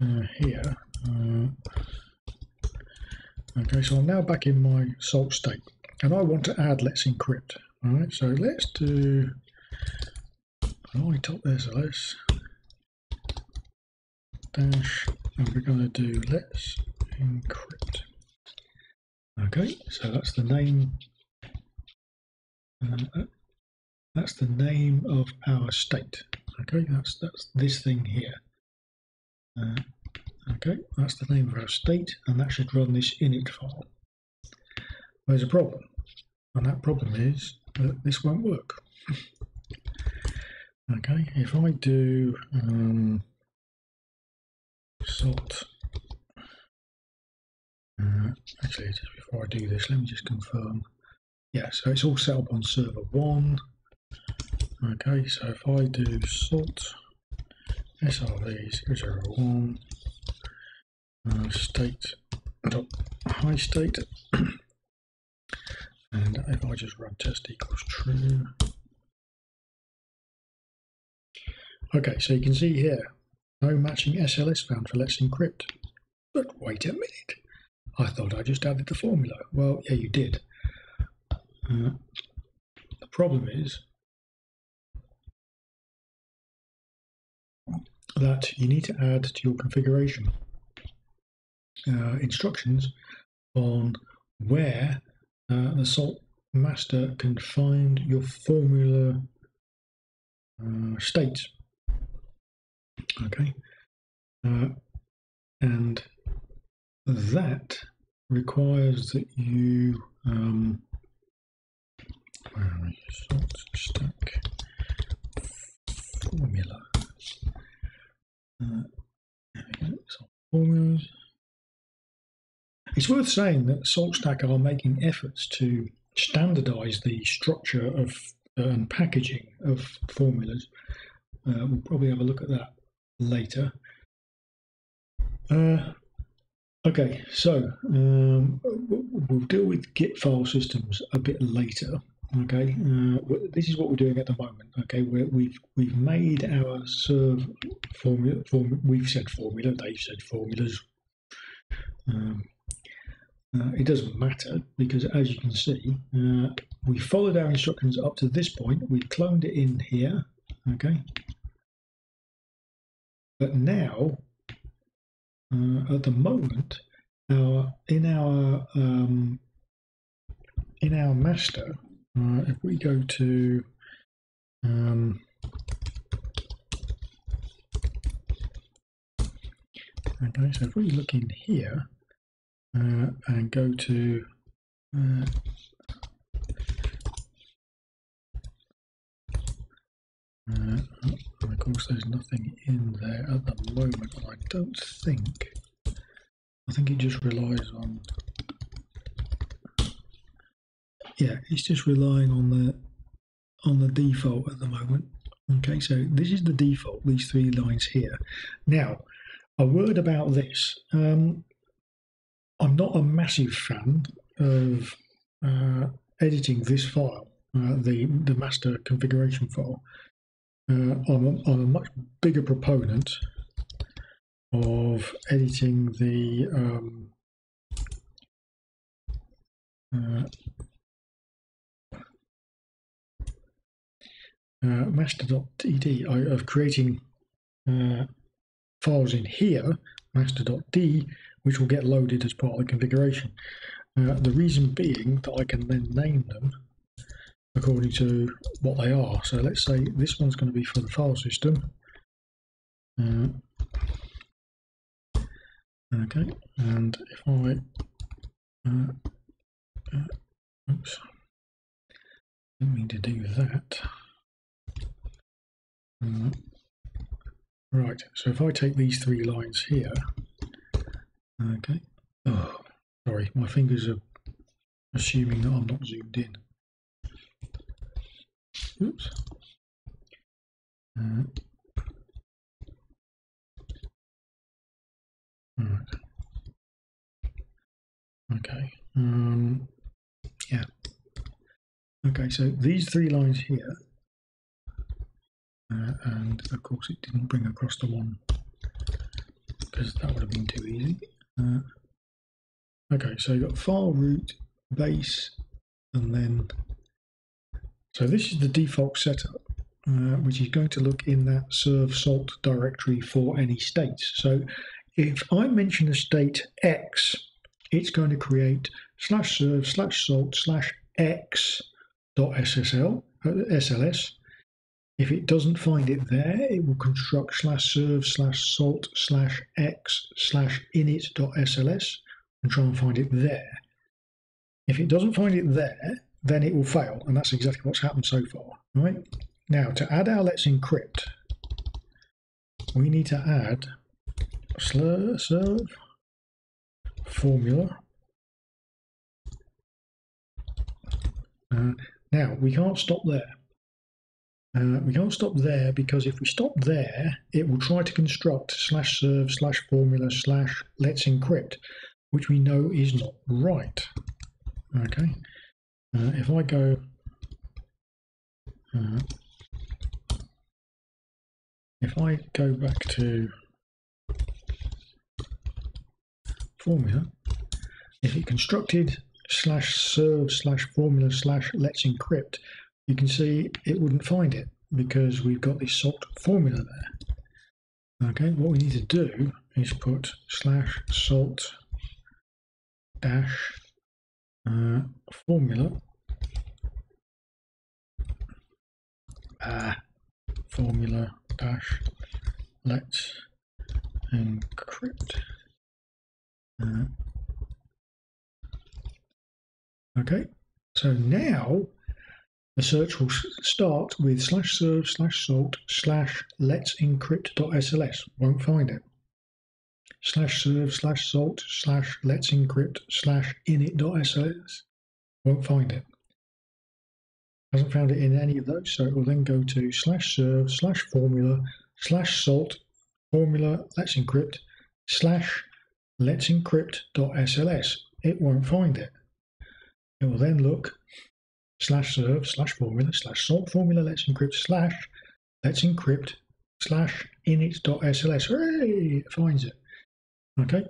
[SPEAKER 1] uh, here, uh, okay, so I'm now back in my salt state, and I want to add Let's Encrypt. All right, so let's do, I top there, so let's dash, and we're going to do let's encrypt. Okay, so that's the name. Uh, that's the name of our state. Okay, that's that's this thing here. Uh, okay, that's the name of our state, and that should run this init file. There's a problem, and that problem is that this won't work. (laughs) okay, if I do um, salt. Uh, actually, just before I do this, let me just confirm. Yeah, so it's all set up on server one. Okay, so if I do salt srv 001 uh, state dot high state, (coughs) and if I just run test equals true. Okay, so you can see here no matching SLS found for Let's Encrypt. But wait a minute. I thought I just added the formula. Well, yeah, you did. Uh, the problem is that you need to add to your configuration uh, instructions on where uh, the salt master can find your formula uh, states. Okay. Uh, and that requires that you um, salt stack formula. Uh, formulas. It's worth saying that SaltStack are making efforts to standardize the structure of uh, and packaging of formulas. Uh, we'll probably have a look at that later. Uh, okay, so um, we'll deal with Git file systems a bit later. Okay, uh, this is what we're doing at the moment. Okay, we have we've, we've made our serve formula. Form, we've said formula. They've said formulas. Um, uh, it doesn't matter because, as you can see, uh, we followed our instructions up to this point. We cloned it in here. Okay, but now, uh, at the moment, our in our um, in our master, uh, if we go to Um, okay, so if we look in here uh, and go to uh, Uh, of course, there's nothing in there at the moment. I don't think. I think it just relies on. Yeah, it's just relying on the on the default at the moment. Okay, so this is the default. These three lines here. Now, a word about this. Um, I'm not a massive fan of uh, editing this file, uh, the the master configuration file. Uh, I'm, a, I'm a much bigger proponent of editing the um, uh, uh, master.dd of creating uh, files in here, master.d, which will get loaded as part of the configuration. Uh, the reason being that I can then name them according to what they are. So let's say this one's going to be for the file system. Uh, okay, and if I, uh, uh, oops, didn't mean to do that. Uh, right, so if I take these three lines here, okay, oh, sorry, my fingers are assuming that I'm not zoomed in. Oops. Okay. Um, yeah. Okay, so these three lines here, uh, and of course it didn't bring across the one because that would have been too easy. Uh, okay, so you've got file root, base, and then so this is the default setup, uh, which is going to look in that serve salt directory for any states. So if I mention a state X, it's going to create slash serve slash salt slash X dot SSL, uh, SLS. If it doesn't find it there, it will construct slash serve slash salt slash X slash init dot SLS and try and find it there. If it doesn't find it there, then it will fail. And that's exactly what's happened so far. Right? Now, to add our Let's Encrypt, we need to add serve formula. Uh, now, we can't stop there. Uh, we can't stop there because if we stop there, it will try to construct slash serve slash formula slash let's encrypt, which we know is not right. Okay. Uh, if I go uh, if I go back to formula, if it constructed slash serve slash formula slash let's encrypt, you can see it wouldn't find it because we've got this salt formula there. Okay, what we need to do is put slash salt dash uh, formula uh, formula dash let's encrypt uh, okay so now the search will start with slash serve slash salt slash let's encrypt.sls won't find it slash serve slash salt slash let's encrypt slash init.ls. Won't find it. Hasn't found it in any of those, so it will then go to slash serve slash formula slash salt formula let's encrypt slash let's encrypt.sls. It won't find it. It will then look slash serve slash formula slash salt formula let's encrypt slash let's encrypt slash init.sls. Hooray! It finds it. Okay,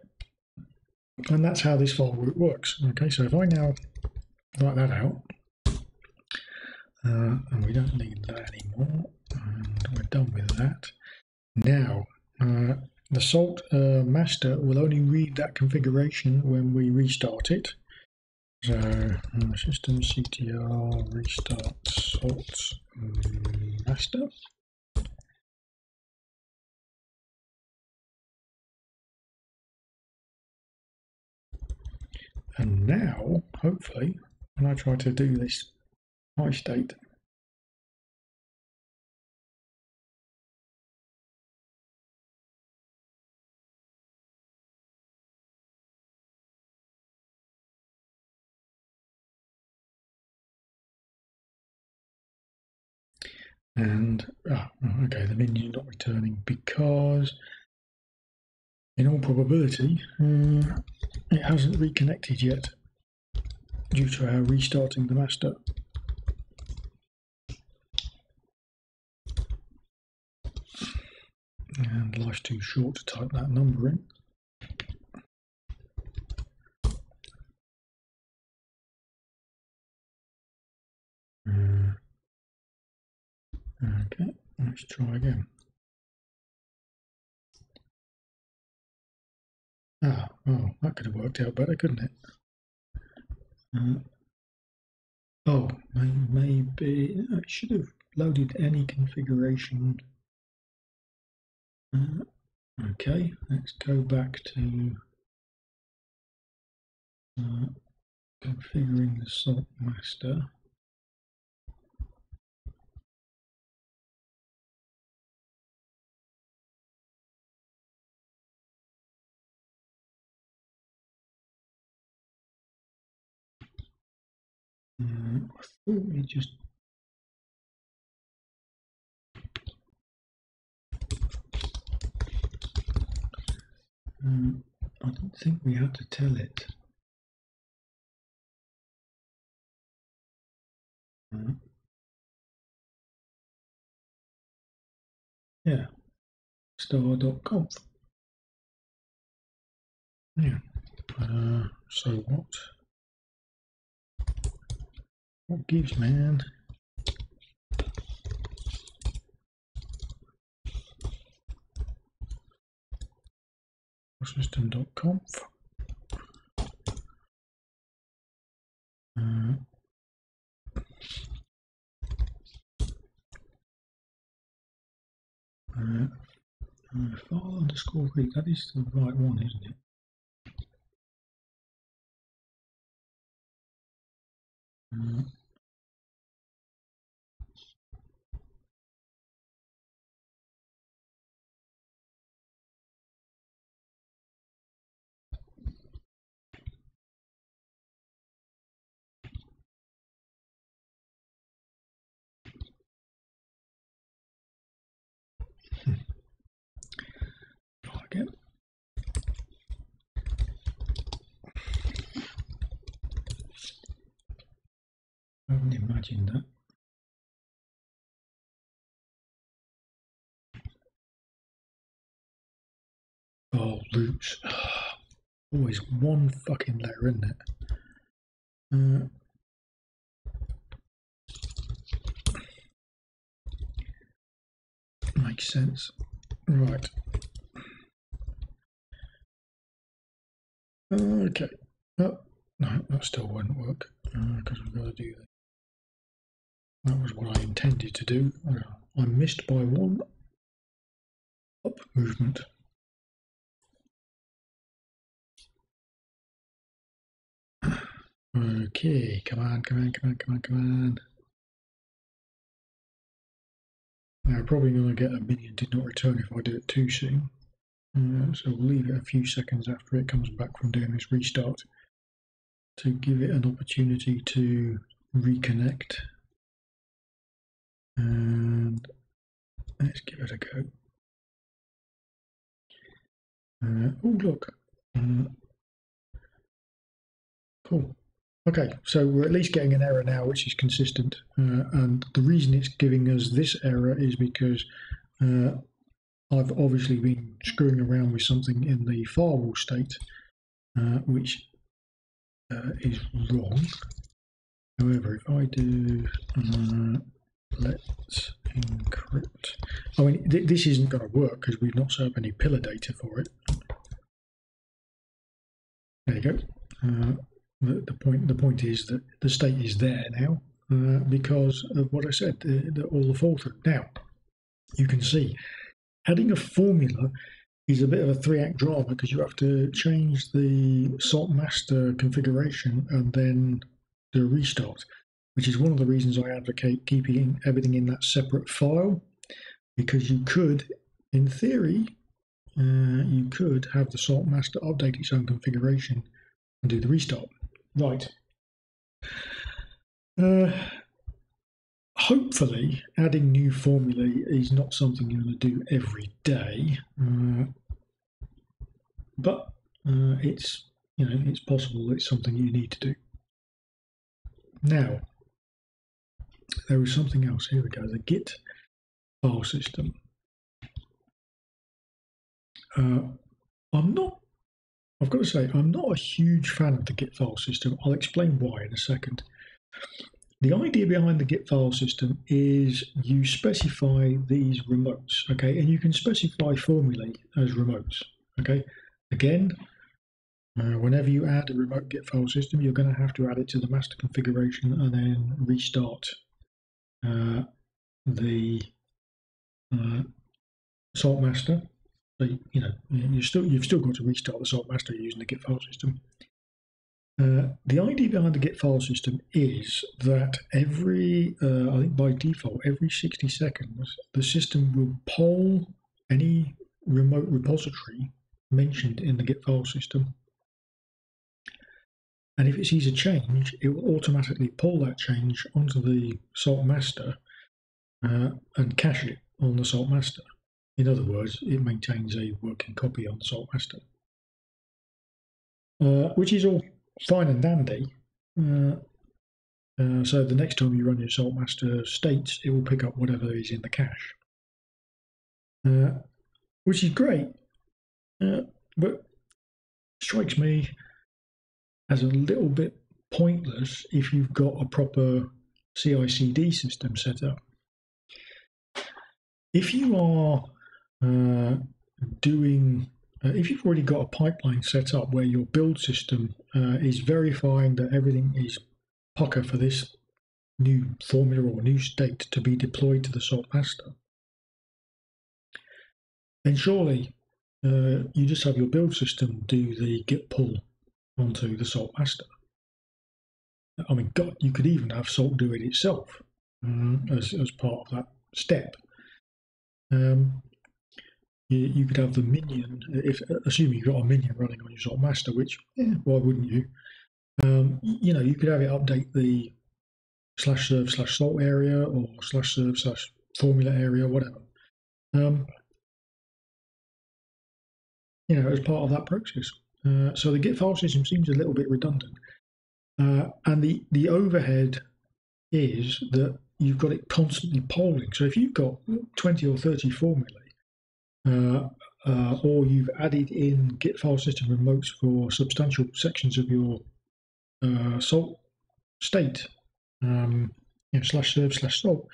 [SPEAKER 1] and that's how this file works. Okay, so if I now write that out, uh, and we don't need that anymore, and we're done with that. Now, uh, the salt uh, master will only read that configuration when we restart it. So, uh, system ctl restart salt master. And now, hopefully, when I try to do this state, and ah, okay, the minion not returning because in all probability uh, it hasn't reconnected yet due to our restarting the master. And life's too short to type that number in. Uh, okay, let's try again. Ah, oh, that could have worked out better, couldn't it? Uh, oh, maybe I should have loaded any configuration. Uh, okay, let's go back to uh, configuring the salt master. Uh, I thought we just um, I don't think we have to tell it. Uh, yeah, star.conf. Yeah. Uh, so what? What gives, man? System.conf. Uh, uh, uh, file underscore read. That is the right one, isn't it? Uh, again. I haven't imagined that. Oh, loops. Always (sighs) one fucking letter, isn't it? Uh, makes sense. Right. Okay. Oh, no, that still won't work because we've got to do that. That was what I intended to do. I missed by one up movement. Okay, come on, come on, come on, come on, come on. Now, probably going to get a minion did not return if I do it too soon. Uh, so we'll leave it a few seconds after it comes back from doing this restart to give it an opportunity to reconnect. And let's give it a go. Uh, oh, look. Uh, cool. Okay, so we're at least getting an error now, which is consistent. Uh, and the reason it's giving us this error is because uh, I've obviously been screwing around with something in the firewall state, uh, which uh, is wrong. However, if I do uh, let's encrypt, I mean, th this isn't going to work because we've not set up any pillar data for it. There you go. Uh, the, the point the point is that the state is there now. uh, because of what I said, the, the, all the fall. Now, you can see adding a formula is a bit of a three act drama because you have to change the salt master configuration and then do a restart, which is one of the reasons I advocate keeping everything in that separate file because you could, in theory, uh, you could have the salt master update its own configuration and do the restart. Right. Uh, hopefully, adding new formulae is not something you're going to do every day, uh, but uh, it's you know it's possible it's something you need to do. Now, there is something else. Here we go. The Git file system. Uh, I'm not I've got to say, I'm not a huge fan of the Git file system. I'll explain why in a second. The idea behind the Git file system is you specify these remotes, okay, and you can specify formulae as remotes, okay. Again, uh, whenever you add a remote Git file system, you're going to have to add it to the master configuration and then restart uh, the uh, salt master so you know you still you've still got to restart the salt master using the Git file system. Uh, the idea behind the Git file system is that every, uh, I think by default, every 60 seconds, the system will poll any remote repository mentioned in the Git file system. And if it sees a change, it will automatically pull that change onto the salt master uh, and cache it on the salt master. In other words, it maintains a working copy on Saltmaster, uh, which is all fine and dandy. Uh, uh, so the next time you run your Saltmaster states, it will pick up whatever is in the cache, uh, which is great, uh, but strikes me as a little bit pointless if you've got a proper CI/CD system set up. If you are uh, doing uh, if you've already got a pipeline set up where your build system uh, is verifying that everything is pucker for this new formula or new state to be deployed to the salt master, then surely uh, you just have your build system do the git pull onto the salt master. I mean, God, you could even have salt do it itself um, as, as part of that step. Um, you, could have the minion, if assuming you've got a minion running on your salt master, which yeah, why wouldn't you? Um, you know, you could have it update the slash serve slash salt area or slash serve slash formula area, whatever. Um, you know, as part of that process. Uh, so the Git file system seems a little bit redundant. Uh, and the, the overhead is that you've got it constantly polling. So if you've got 20 or 30 formulae, uh, uh, or you've added in Git file system remotes for substantial sections of your uh, salt state, um, you know, slash serve slash salt,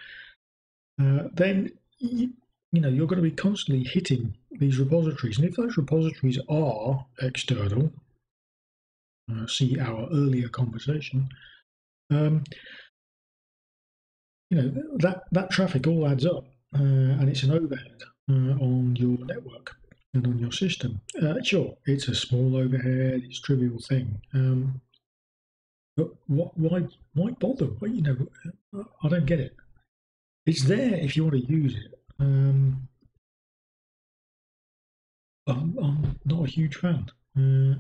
[SPEAKER 1] uh, then you, you know you're going to be constantly hitting these repositories, and if those repositories are external, uh, see our earlier conversation. Um, you know that that traffic all adds up, uh, and it's an overhead uh, on your network and on your system. Uh, sure, it's a small overhead, it's a trivial thing. Um, but what, why, why bother? You know, I don't get it. It's there if you want to use it. Um, I'm, I'm, not a huge fan. Uh,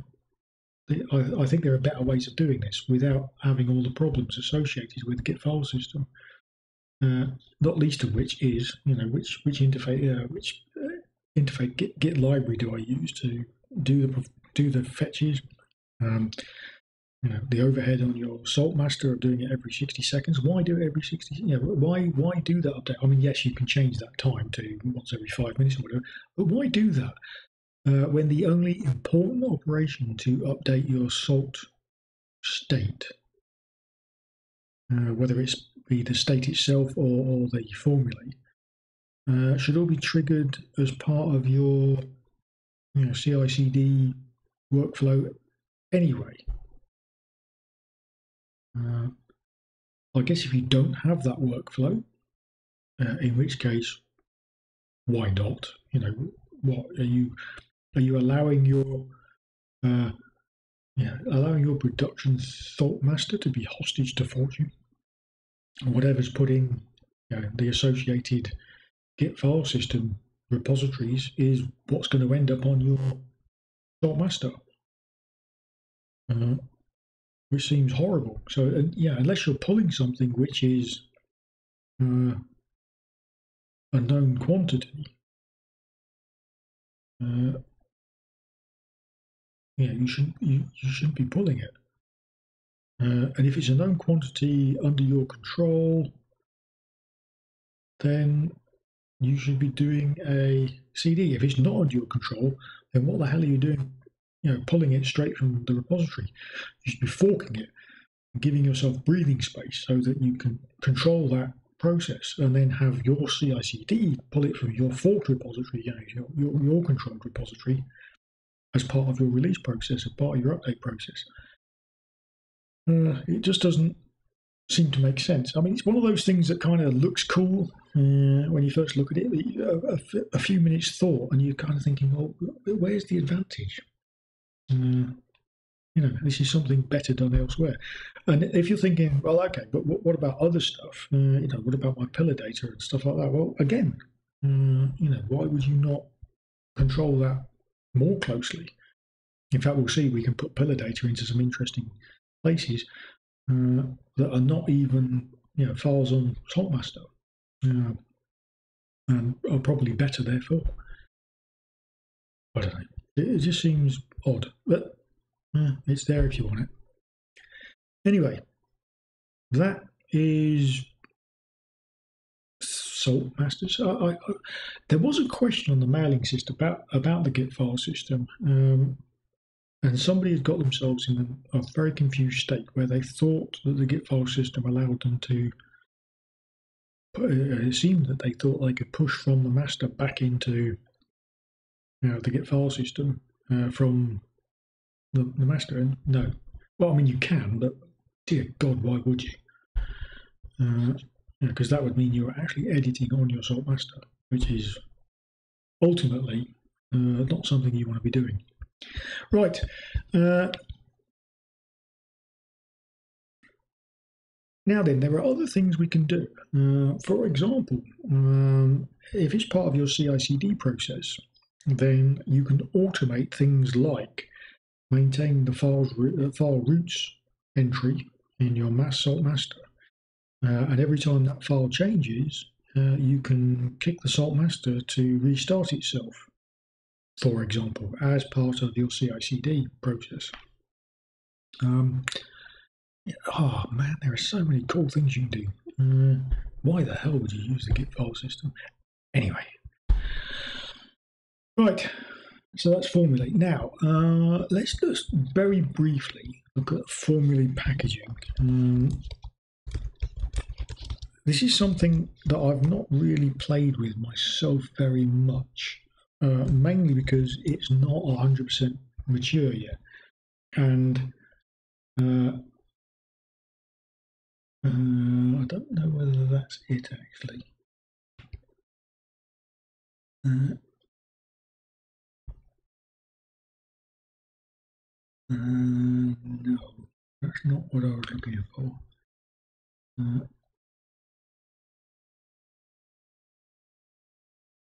[SPEAKER 1] I, I, think there are better ways of doing this without having all the problems associated with the Git file system. Uh, not least of which is, you know, which which interface uh, which uh, interface Git, Git library do I use to do the do the fetches? Um, you know, the overhead on your Salt Master of doing it every 60 seconds. Why do it every 60? You know, why why do that update? I mean, yes, you can change that time to once every five minutes or whatever, but why do that uh, when the only important operation to update your Salt state, uh, whether it's be the state itself or, or the formulae, uh, should all be triggered as part of your you know, CI/CD workflow anyway. Uh, I guess if you don't have that workflow, uh, in which case, why not? You know, what are you are you allowing your uh, yeah, allowing your production salt master to be hostage to fortune? Whatever's put in you know, the associated Git file system repositories is what's going to end up on your salt master. Uh, which seems horrible. So, yeah, unless you're pulling something which is uh, a known quantity, uh, yeah, you shouldn't you, you shouldn't be pulling it. Uh, and if it's a known quantity under your control, then you should be doing a CD. If it's not under your control, then what the hell are you doing? You know, pulling it straight from the repository. You should be forking it, giving yourself breathing space so that you can control that process and then have your CI/CD pull it from your forked repository, you know, your, your, your controlled repository, as part of your release process, as part of your update process. Uh, it just doesn't seem to make sense. I mean, it's one of those things that kind of looks cool uh, when you first look at it. A, a, a, few minutes thought, and you're kind of thinking, well, where's the advantage? Uh, you know, this is something better done elsewhere. And if you're thinking, well, okay, but what, what about other stuff? Uh, you know, what about my pillar data and stuff like that? Well, again, uh, you know, why would you not control that more closely. In fact, we'll see we can put pillar data into some interesting places uh, that are not even you know files on Saltmaster, uh, and are probably better therefore. I don't know. It, it just seems odd, but uh, it's there if you want it. Anyway, that is Salt Masters. I, I, there was a question on the mailing system about about the Git file system, um, and somebody had got themselves in a, very confused state where they thought that the Git file system allowed them to. Uh, it seemed that they thought they could push from the master back into, you know, the Git file system uh, from the, the master. And no, well, I mean you can, but dear God, why would you? Uh, because that would mean you're actually editing on your salt master, which is ultimately uh, not something you want to be doing. Right. Uh, now then, there are other things we can do. Uh, for example, um, if it's part of your CI/CD process, then you can automate things like maintaining the file's uh, file roots entry in your mass Saltmaster uh, and every time that file changes, uh, you can kick the salt master to restart itself, for example, as part of your CI/CD process. Um, oh man, there are so many cool things you can do. Uh, why the hell would you use the Git file system? Anyway, right. So that's formulate. Now, uh, let's just very briefly look at formulae packaging. Um, this is something that I've not really played with myself very much, uh, mainly because it's not 100% mature yet. And uh, uh, I don't know whether that's it actually. Uh, no, that's not what I was looking for. Uh,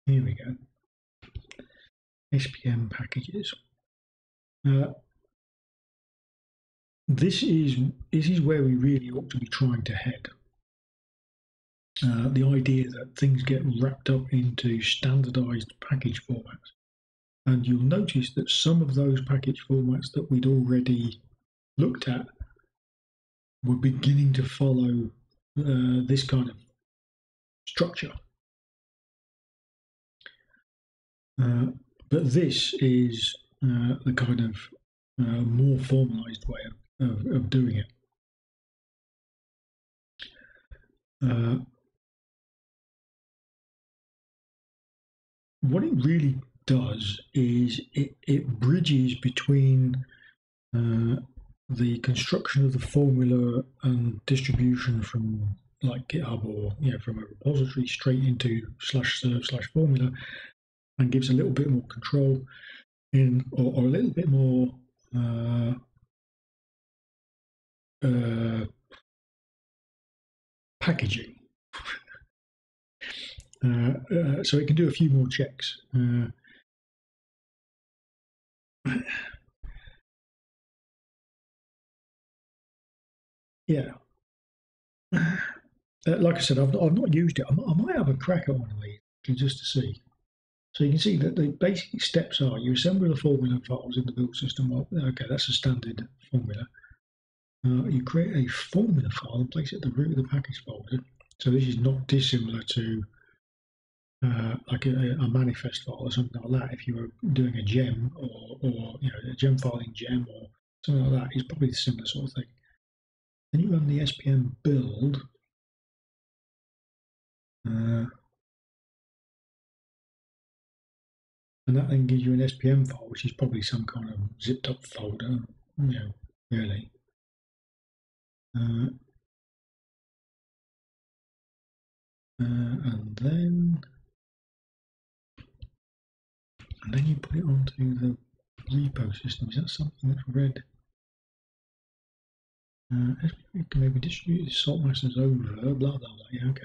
[SPEAKER 1] Here we go. SPM packages. Uh, this is this is where we really ought to be trying to head. Uh, the idea that things get wrapped up into standardized package formats. And you'll notice that some of those package formats that we'd already looked at were beginning to follow uh, this kind of structure. Uh, but this is uh, the kind of uh, more formalized way of, of, of doing it. Uh, what it really does is it, it bridges between uh, the construction of the formula and distribution from like GitHub or you know from a repository straight into slash serve slash formula and gives a little bit more control in or, or a little bit more uh, uh, packaging. (laughs) uh, uh, so it can do a few more checks. Uh, (sighs) yeah. (sighs) Uh, like I said, I've, I've not used it. I, I might have a crack at one of these just to see. So you can see that the basic steps are you assemble the formula files in the build system. Well, okay, that's a standard formula. Uh, you create a formula file and place it at the root of the package folder. So this is not dissimilar to uh, like a, a, manifest file or something like that. If you were doing a gem or, or you know a gem file in gem or something like that, it's probably the similar sort of thing. Then you run the SPM build. Uh, and that then gives you an SPM file, which is probably some kind of zipped up folder, you know, really. Uh, uh, and then and then you put it onto the repo system. Is that something that's read? Uh, can maybe distribute salt masters over, blah, blah, blah. Yeah, okay.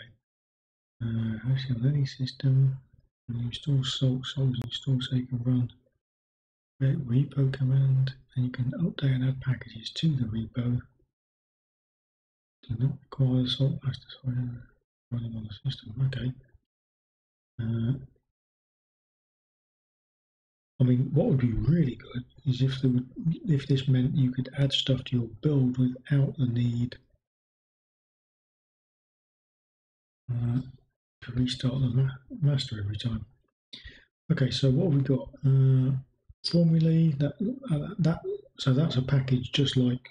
[SPEAKER 1] Uh, actually, on any system, when you install salt, salt is installed so you can run repo command, and you can update and add packages to the repo. Do not require salt masters running on the system. Okay. Uh, I mean, what would be really good is if there would, if this meant you could add stuff to your build without the need uh, to restart the master every time. Okay, so what have we got? Uh, formulae that uh, that so that's a package just like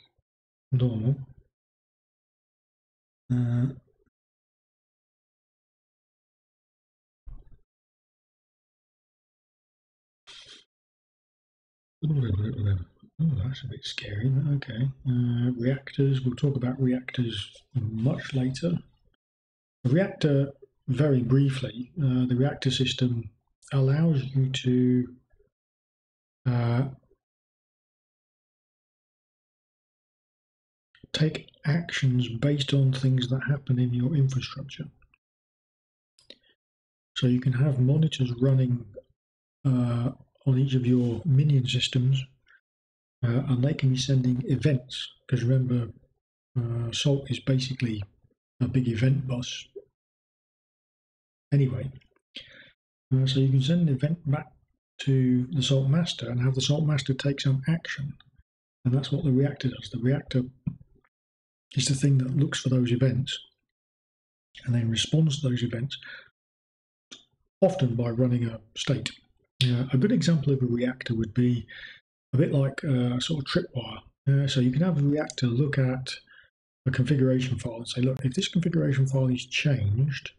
[SPEAKER 1] normal. Uh, Oh, that's a bit scary, okay. Uh, reactors, we'll talk about reactors much later. The reactor, very briefly, uh, the reactor system allows you to uh, take actions based on things that happen in your infrastructure. So you can have monitors running uh, on each of your minion systems, uh, and they can be sending events. Because remember, uh, Salt is basically a big event bus. Anyway, uh, so you can send an event back to the Salt Master and have the Salt Master take some action. And that's what the reactor does. The reactor is the thing that looks for those events and then responds to those events, often by running a state. Yeah, a good example of a reactor would be a bit like a sort of tripwire. Uh, so you can have a reactor look at a configuration file and say, look, if this configuration file is changed,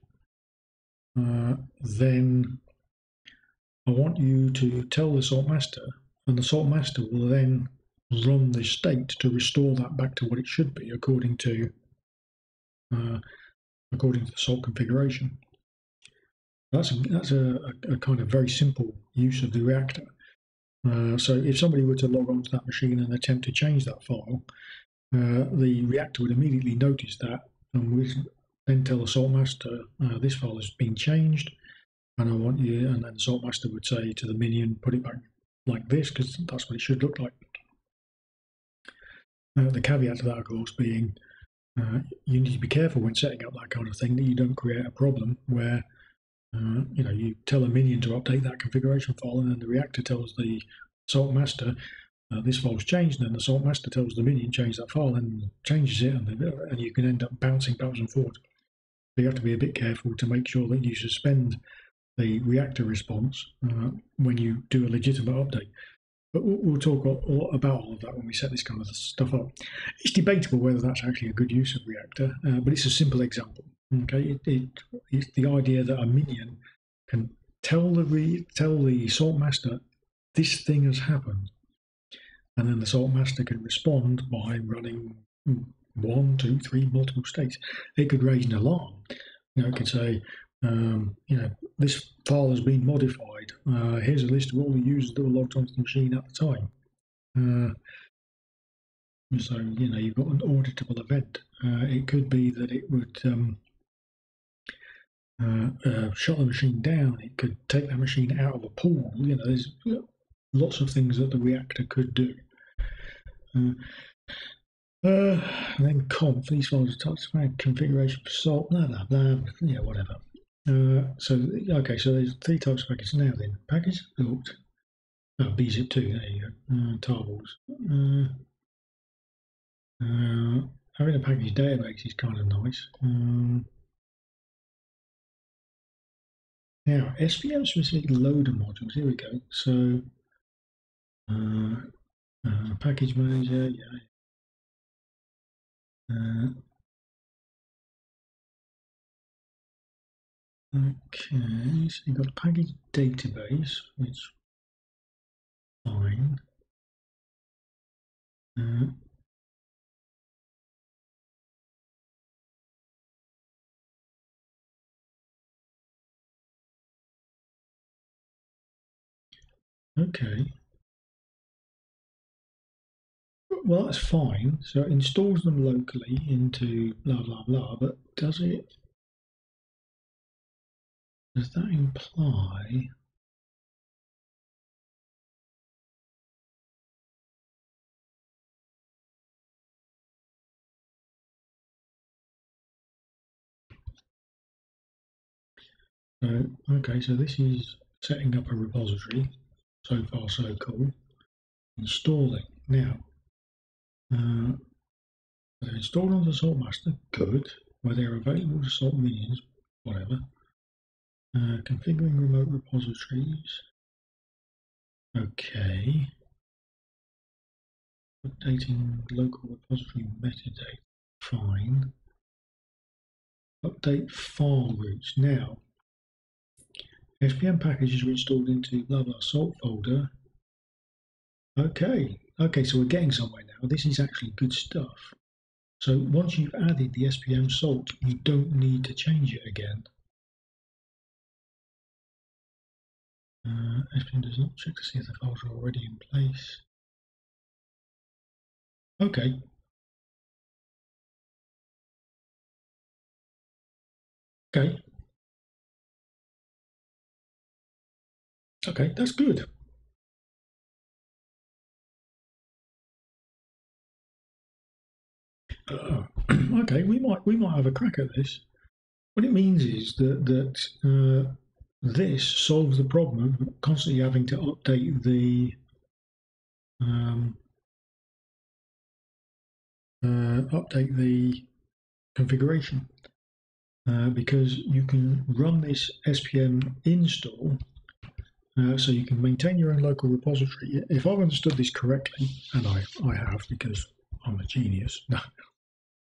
[SPEAKER 1] uh, then I want you to tell the salt master, and the salt master will then run the state to restore that back to what it should be according to uh, according to the salt configuration. That's a, that's a, a, kind of very simple use of the reactor. Uh, so if somebody were to log onto that machine and attempt to change that file, uh, the reactor would immediately notice that and would then tell the saltmaster uh, this file has been changed and I want you, and then the saltmaster would say to the minion, put it back like this because that's what it should look like. Uh, the caveat to that, of course, being uh, you need to be careful when setting up that kind of thing that you don't create a problem where uh, you know, you tell a minion to update that configuration file, and then the reactor tells the salt master uh, this file's changed, and then the salt master tells the minion change that file, and changes it, and, and you can end up bouncing backwards and forwards. So you have to be a bit careful to make sure that you suspend the reactor response uh, when you do a legitimate update. But we'll, we'll talk all, about all of that when we set this kind of stuff up. It's debatable whether that's actually a good use of reactor, uh, but it's a simple example. Okay, it, it, it's the idea that a minion can tell the re, tell the salt master this thing has happened, and then the salt master can respond by running one, two, three, multiple states. It could raise an alarm. You know, it could say, um, you know, this file has been modified. Uh, here's a list of all the users that were logged onto the machine at the time. Uh, so, you know, you've got an auditable event. Uh, it could be that it would um, uh, uh, shut the machine down. It could take that machine out of a pool. You know, there's lots of things that the reactor could do. Uh, and then conf, these files are touch configuration for salt, blah, blah, blah, yeah, whatever. Uh, so, okay, so there's three types of packages now then. Package built, oh, bzip2, there you go, uh, tarballs. Uh, uh, having a package database is kind of nice. Um, now, SPM specific loader modules, here we go. So, uh, uh, package manager, yeah. Uh, okay, so you've got package database, which fine. Uh, Okay. Well, that's fine. So it installs them locally into blah, blah, blah, but does it, does that imply So, okay, so this is setting up a repository. So far, so cool. Installing. Now, uh, they're installed on the Salt Master, good. Where they're available to Salt Minions, whatever. Uh, configuring remote repositories. Okay. Updating local repository metadata. Fine. Update file roots. Now, SPM packages are installed into blah blah salt folder. Okay, okay, so we're getting somewhere now. This is actually good stuff. So once you've added the SPM salt, you don't need to change it again. Uh, SPM does not check to see if the files are already in place. Okay. Okay, Okay, that's good. Uh, (clears throat) okay, we might we might have a crack at this. What it means is that that uh, this solves the problem of constantly having to update the um, uh, update the configuration uh, because you can run this SPM install uh, so you can maintain your own local repository. If I've understood this correctly, and I, I have because I'm a genius. (laughs)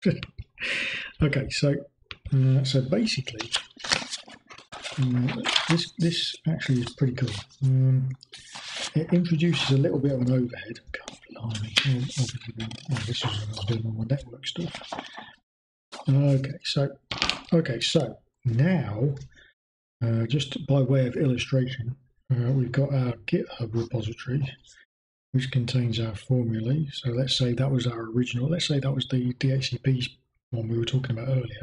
[SPEAKER 1] (laughs) okay, so uh, so basically, uh, this this actually is pretty cool. Um, it introduces a little bit of an overhead. God. Obviously, well, this is when I was doing all my network stuff. Okay, so okay, so now, uh, just by way of illustration, uh, we've got our GitHub repository, which contains our formulae. So let's say that was our original, let's say that was the DHCP one we were talking about earlier.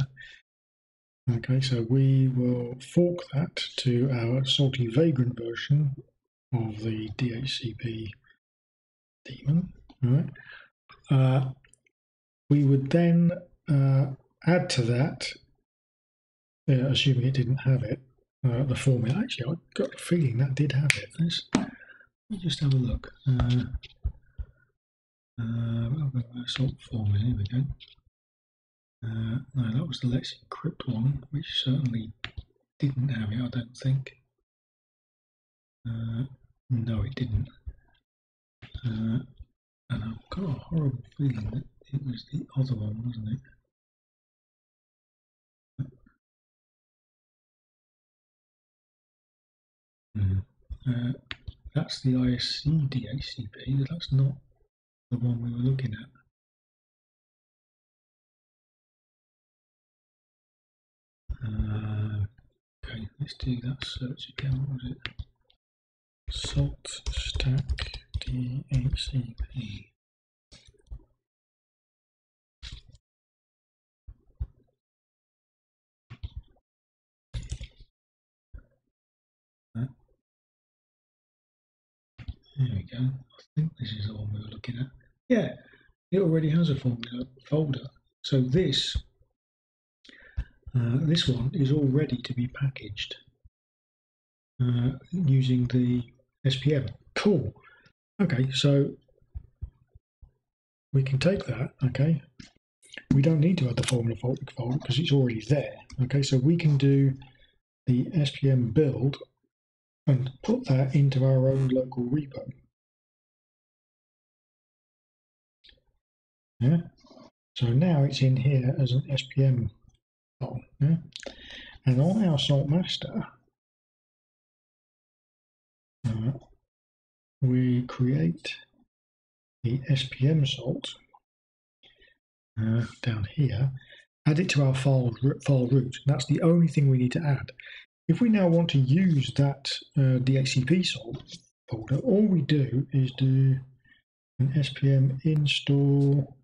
[SPEAKER 1] Okay, so we will fork that to our salty vagrant version of the DHCP daemon. Right. Uh, we would then uh, add to that, uh, assuming it didn't have it, uh, the formula. Actually, I got a feeling that did have it. Let me just have a look. Uh, uh, salt formula, here we go. Uh, no, that was the Let's Encrypt one, which certainly didn't have it, I don't think. Uh, no, it didn't. Uh, and I've got a horrible feeling that it was the other one, wasn't it? Mm. Uh, that's the ISC DHCP. That's not the one we were looking at. Uh, okay, let's do that search again. What was it? Salt stack DHCP. There we go. I think this is the one we were looking at. Yeah, it already has a formula folder. So this, uh, this one is all ready to be packaged uh, using the SPM. Cool. Okay, so we can take that, okay. We don't need to add the formula folder because it's already there. Okay, so we can do the SPM build and put that into our own local repo. Yeah. So now it's in here as an SPM file. Yeah. And on our salt master, uh, we create the SPM salt uh, down here, add it to our file, file root. That's the only thing we need to add. If we now want to use that uh, DHCP folder, all we do is do an SPM install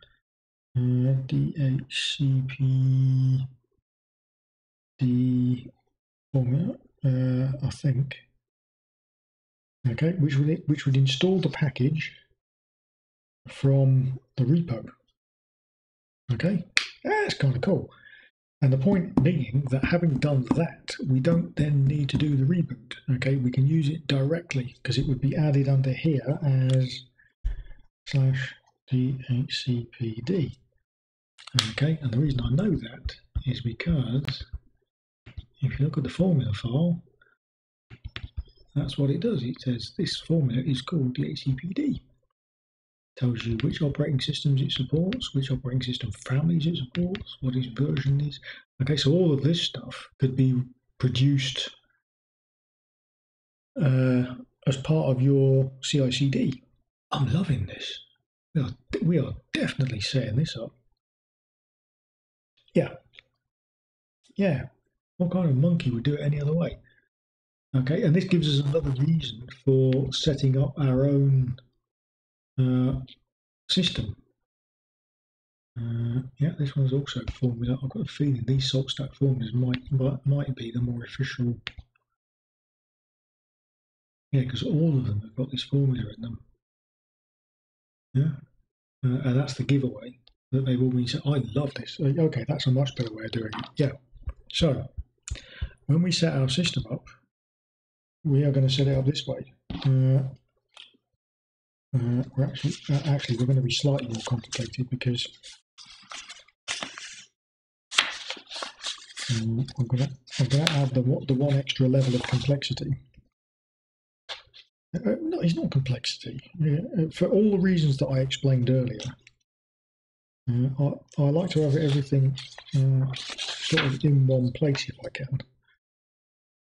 [SPEAKER 1] uh, DHCP D formula, uh, I think. Okay, which would which would install the package from the repo. Okay, that's kind of cool. And the point being that having done that, we don't then need to do the reboot. Okay, we can use it directly because it would be added under here as slash dhcpd. Okay, and the reason I know that is because if you look at the formula file, that's what it does. It says this formula is called dhcpd tells you which operating systems it supports, which operating system families it supports, what its version is. Okay, so all of this stuff could be produced uh, as part of your CI/CD. I'm loving this. We are, we are definitely setting this up. Yeah, yeah. What kind of monkey would do it any other way? Okay, and this gives us another reason for setting up our own system. Uh, yeah, this one's also formula. I've got a feeling these salt stack formulas might, might, might be the more official. Yeah, because all of them have got this formula in them. Yeah, uh, and that's the giveaway that they've all been said. I love this. Uh, okay, that's a much better way of doing it. Yeah. So when we set our system up, we are going to set it up this way. Uh, uh, we're actually, uh, actually, we're going to be slightly more complicated because um, I'm going to add the the one extra level of complexity. Uh, no, it's not complexity. Uh, for all the reasons that I explained earlier, uh, I, I like to have everything uh, sort of in one place if I can.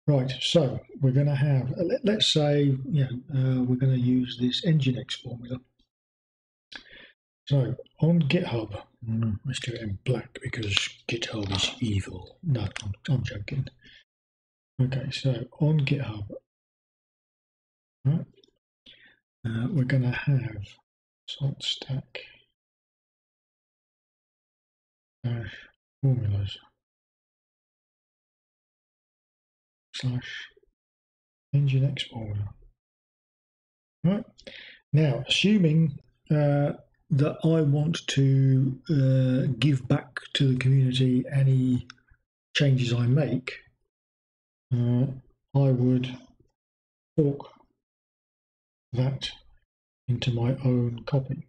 [SPEAKER 1] Right, so we're going to have, uh, let, us say, you know, uh, we're going to use this Nginx formula. So on GitHub, mm, let's do it in black because GitHub is evil. No, I'm, I'm joking. Okay, so on GitHub, right, uh, we're going to have salt stack dash formulas. Slash Nginx formula. Right. Now, assuming uh, that I want to uh, give back to the community any changes I make, uh, I would fork that into my own copy.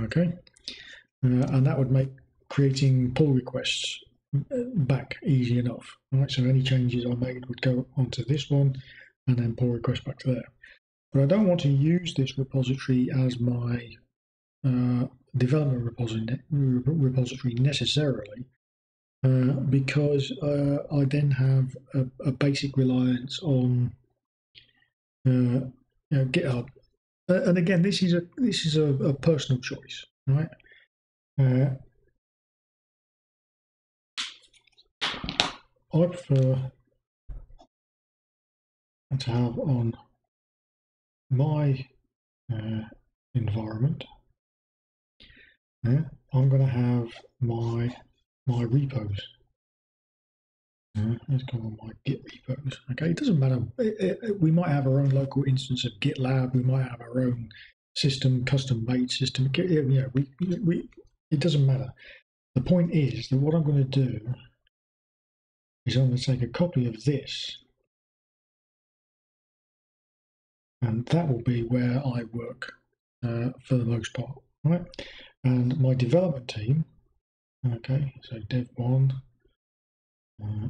[SPEAKER 1] Okay, uh, and that would make creating pull requests back easy enough. Right, so any changes I made would go onto this one and then pull request back to there. But I don't want to use this repository as my uh, development repository, necessarily uh, because uh, I then have a, a, basic reliance on uh, you know, GitHub. Uh, and again, this is a this is a, a personal choice, right? I prefer to have on my uh, environment. Yeah, I'm going to have my my repos. Yeah, let's go on my Git repos. Okay, it doesn't matter. It, it, we might have our own local instance of GitLab. We might have our own system, custom made system. Yeah, we, we, it doesn't matter. The point is that what I'm going to do is I'm going to take a copy of this and that will be where I work uh, for the most part, right? And my development team, okay, so dev one, uh,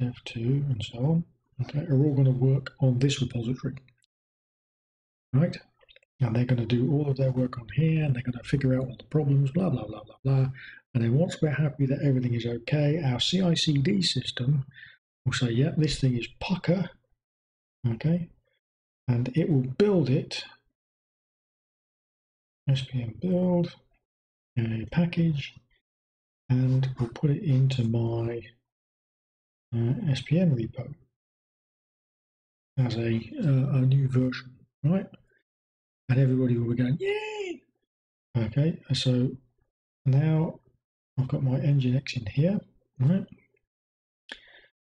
[SPEAKER 1] dev two, and so on, okay, are all going to work on this repository, right? And they're going to do all of their work on here, and they're going to figure out all the problems, blah blah blah blah blah. And then once we're happy that everything is okay, our CI/CD system will say, "Yeah, this thing is pucker." Okay, and it will build it SPM build a package and we'll put it into my uh, SPM repo as a, uh, a new version, right? And everybody will be going, yay! Okay, so now I've got my Nginx in here, right?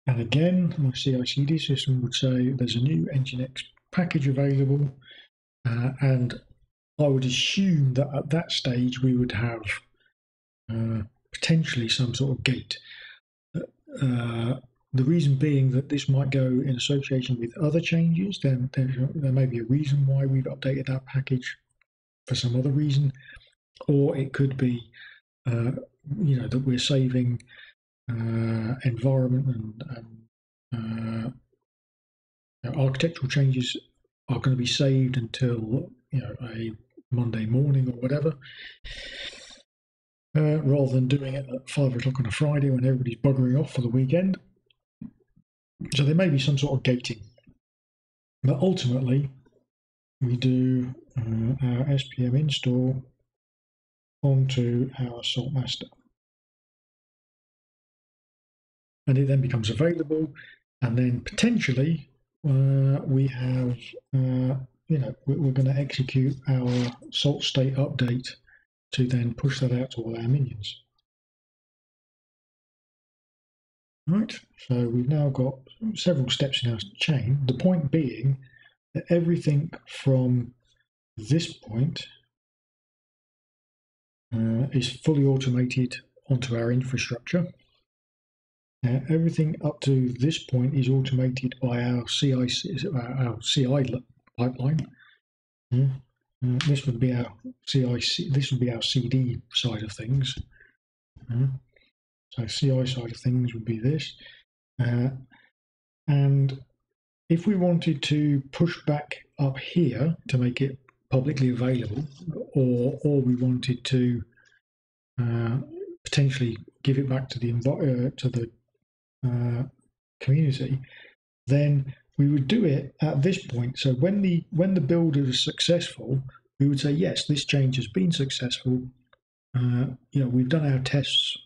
[SPEAKER 1] And again, my CI/CD system would say there's a new Nginx package available. Uh, and I would assume that at that stage we would have uh, potentially some sort of gate. Uh, the reason being that this might go in association with other changes, then there, there may be a reason why we've updated that package for some other reason, or it could be, uh, you know, that we're saving uh, environment and, and uh, architectural changes are going to be saved until you know a Monday morning or whatever, uh, rather than doing it at five o'clock on a Friday when everybody's buggering off for the weekend. So there may be some sort of gating, but ultimately we do uh, our SPM install onto our Saltmaster. And it then becomes available, and then potentially uh, we have, uh, you know, we're going to execute our salt state update to then push that out to all our minions. Right, so we've now got several steps in our chain. The point being that everything from this point uh, is fully automated onto our infrastructure. Uh, everything up to this point is automated by our CI, our CI pipeline. Yeah. Uh, this would be our CI, this would be our CD side of things. Yeah. So CI side of things would be this. Uh, and if we wanted to push back up here to make it publicly available, or or we wanted to uh, potentially give it back to the uh, to the uh, community, then we would do it at this point. So when the when the builder is successful, we would say yes, this change has been successful. Uh, you know, we've done our tests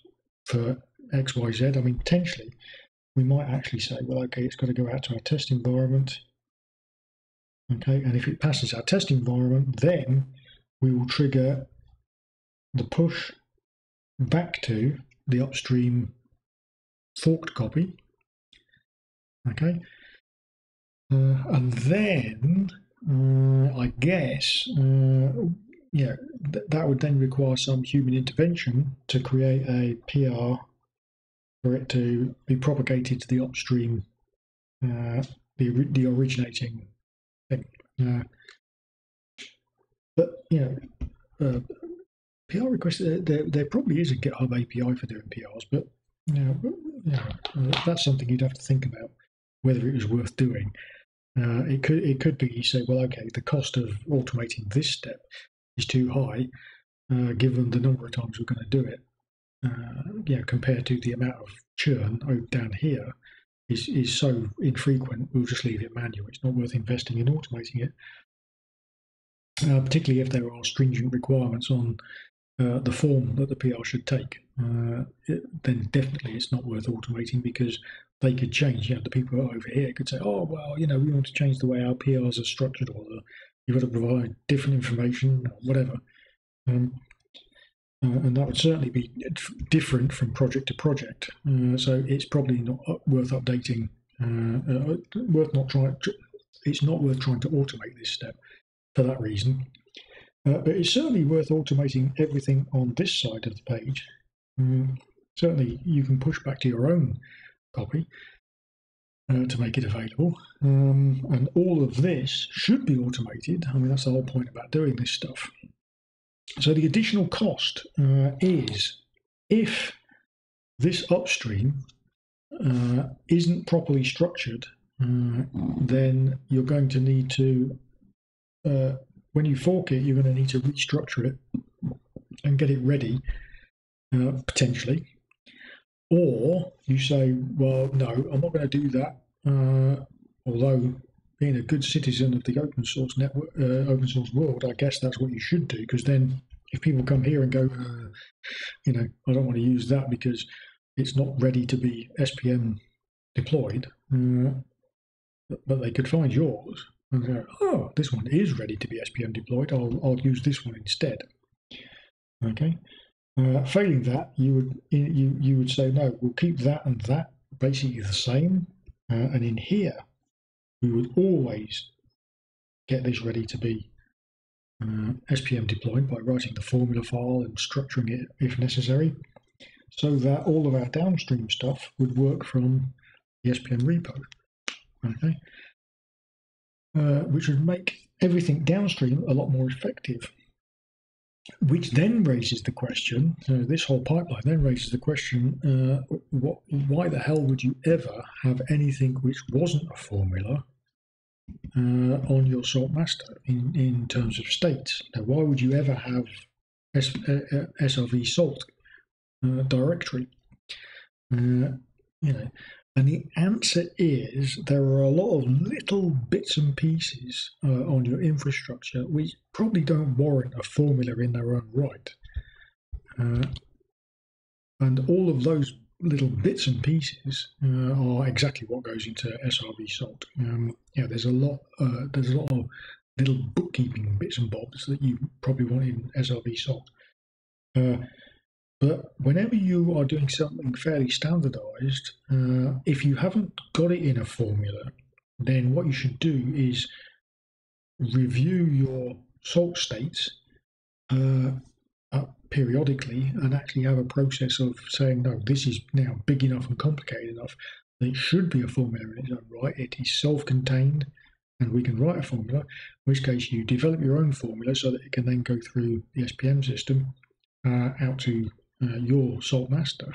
[SPEAKER 1] for X, Y, Z. I mean, potentially, we might actually say, well, okay, it's got to go out to our test environment. Okay, and if it passes our test environment, then we will trigger the push back to the upstream forked copy. Okay. Uh, and then uh, I guess uh, yeah, th- that would then require some human intervention to create a PR for it to be propagated to the upstream, uh, the the originating thing. Uh, but you know, uh, PR requests there, there probably is a GitHub API for doing PRs, but yeah, yeah, that's something you'd have to think about whether it was worth doing. Uh, it could it could be you say, well, okay, the cost of automating this step is too high, uh, given the number of times we're going to do it. Uh, yeah, compared to the amount of churn down here, is, is so infrequent, we'll just leave it manual. It's not worth investing in automating it, uh, particularly if there are stringent requirements on uh, the form that the PR should take. Uh, it, then definitely it's not worth automating because they could change. You know, the people over here could say, "Oh, well, you know, we want to change the way our PRs are structured, or you've got to provide different information, or whatever." Um, uh, and that would certainly be different from project to project. Uh, so it's probably not worth updating. Uh, worth not trying. It's not worth trying to automate this step for that reason. Uh, but it's certainly worth automating everything on this side of the page. Um, certainly, you can push back to your own copy uh, to make it available. Um, and all of this should be automated. I mean, that's the whole point about doing this stuff. So the additional cost uh, is if this upstream uh, isn't properly structured, uh, then you're going to need to, uh, when you fork it, you're going to need to restructure it and get it ready, uh, potentially. Or you say, well, no, I'm not going to do that. Uh, although being a good citizen of the open source network, uh, open source world, I guess that's what you should do. Because then, if people come here and go, uh, you know, I don't want to use that because it's not ready to be SPM deployed, uh, but they could find yours and oh, this one is ready to be SPM deployed. I'll I'll use this one instead. Okay. Uh, failing that, you would you you would say no. We'll keep that and that basically the same, uh, and in here we would always get this ready to be uh, SPM deployed by writing the formula file and structuring it if necessary, so that all of our downstream stuff would work from the SPM repo. Okay, uh, which would make everything downstream a lot more effective. Which then raises the question. Uh, this whole pipeline then raises the question: uh, what, Why the hell would you ever have anything which wasn't a formula uh, on your salt master in, in terms of states. Now, why would you ever have S, uh, uh SRV salt directory? You know, and the answer is there are a lot of little bits and pieces uh, on your infrastructure which probably don't warrant a formula in their own right. and all of those little bits and pieces uh, are exactly what goes into SRV salt. Um, yeah, there's a lot. Uh, there's a lot of little bookkeeping bits and bobs that you probably want in SRV salt. But whenever you are doing something fairly standardized, uh, if you haven't got it in a formula, then what you should do is review your salt states uh, periodically and actually have a process of saying, no, this is now big enough and complicated enough that it should be a formula in its own right. It is self contained and we can write a formula, in which case you develop your own formula so that it can then go through the SPM system uh, out to uh, your salt master.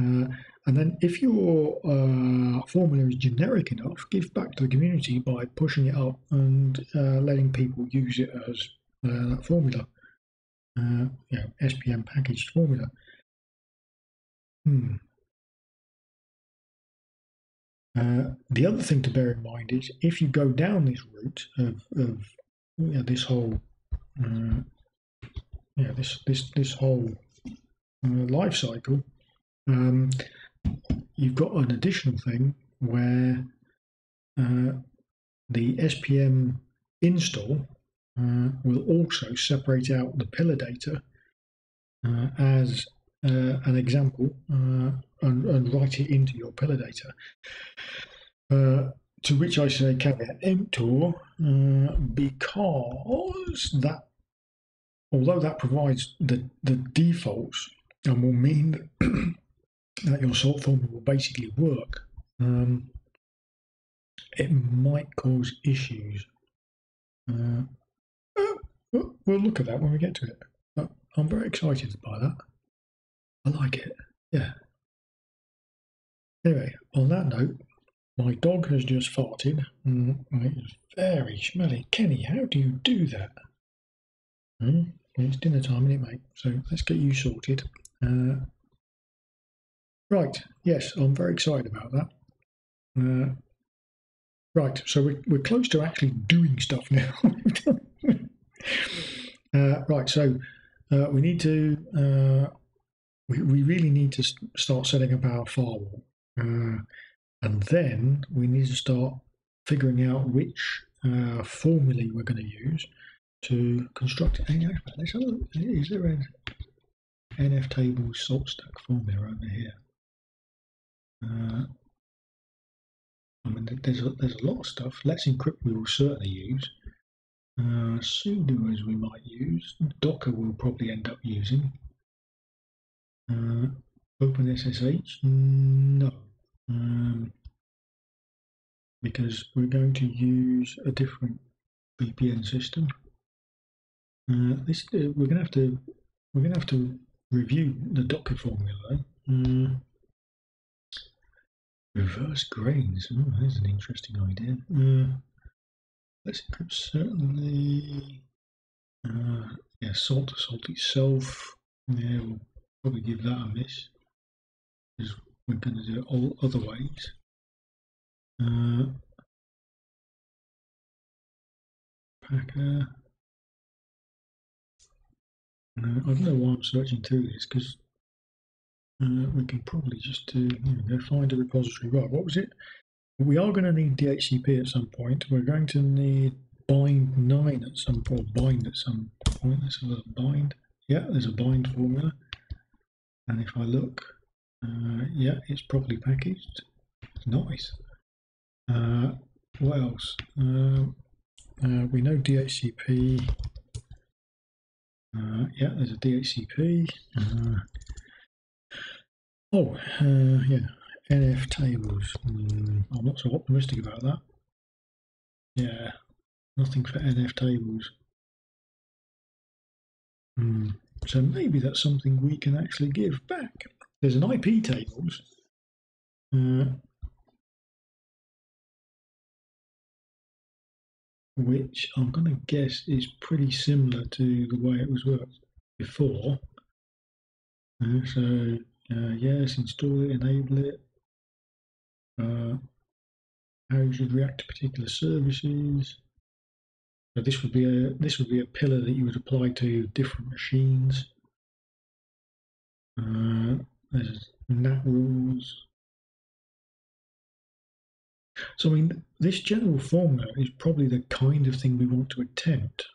[SPEAKER 1] Uh, and then if your uh, formula is generic enough, give back to the community by pushing it up and uh, letting people use it as uh, that formula uh, you know, SPM packaged formula. Hmm. The other thing to bear in mind is if you go down this route of, of you know, this whole yeah this this this whole life cycle, um, you've got an additional thing where uh, the SPM install uh, will also separate out the pillar data uh, as uh, an example uh, and, and, write it into your pillar data. Uh, to which I say caveat emptor because that, although that provides the, the defaults and will mean (clears throat) that your salt formula will basically work, um, it might cause issues. Uh, We'll look at that when we get to it. But I'm very excited by that. I like it. Yeah. Anyway, on that note, my dog has just farted. Mm, it is very smelly. Kenny, how do you do that? Hmm? It's dinner time, isn't it, mate? So let's get you sorted. Uh, right. Yes, I'm very excited about that. Uh, right, so we're, we're close to actually doing stuff now. (laughs) uh, right, so uh, we need to, uh, we, we really need to start setting up our firewall. Uh, and then we need to start figuring out which formulae we're going to use to construct it. Is there an NF table SaltStack formula over here? Uh, I mean, there's a, there's a lot of stuff. Let's encrypt we will certainly use. Uh, sudoers we might use. Docker we'll probably end up using. Uh, OpenSSH? No. Um, because we're going to use a different VPN system. Uh, this uh, we're going to have to we're going to have to review the Docker formula. Uh, reverse grains. Oh, that's an interesting idea. Uh, let's certainly. Uh, yeah, salt to salt itself. Yeah, we'll probably give that a miss because we're going to do it all other ways. Uh, Packer. Uh, I don't know why I'm searching through this because uh, we can probably just do, find a repository. Right, what was it? We are going to need DHCP at some point. We're going to need bind 9 at some point, bind at some point. Let's have a bind. Yeah, there's a bind formula. And if I look, uh, yeah, it's properly packaged. Nice. Uh, what else? Uh, uh, we know DHCP. Uh, yeah, there's a DHCP. Uh, oh, uh, yeah, nftables. Mm, I'm not so optimistic about that. Yeah, nothing for nftables. Mm, so maybe that's something we can actually give back. There's an iptables. Uh, which I'm going to guess is pretty similar to the way it was worked before. Uh, so uh, yes, install it, enable it. Uh, how you should react to particular services. So this would be a this would be a pillar that you would apply to different machines. Uh, there's NAT rules. So, I mean, this general formula is probably the kind of thing we want to attempt.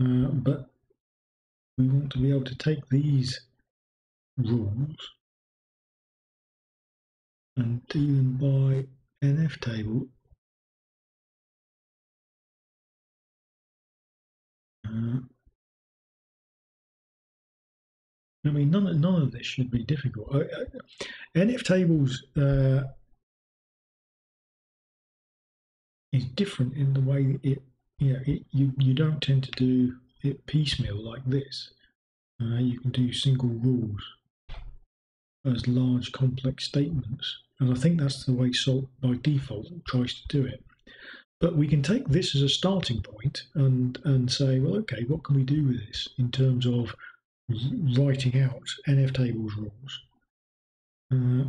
[SPEAKER 1] Uh, but we want to be able to take these rules and do them by NF table. Uh, I mean, none, none of this should be difficult. nftables uh, is different in the way it, you know, it, you, you don't tend to do it piecemeal like this. Uh, you can do single rules as large complex statements. And I think that's the way Salt by default tries to do it. But we can take this as a starting point and, and say, well, okay, what can we do with this in terms of writing out nftables rules. Uh,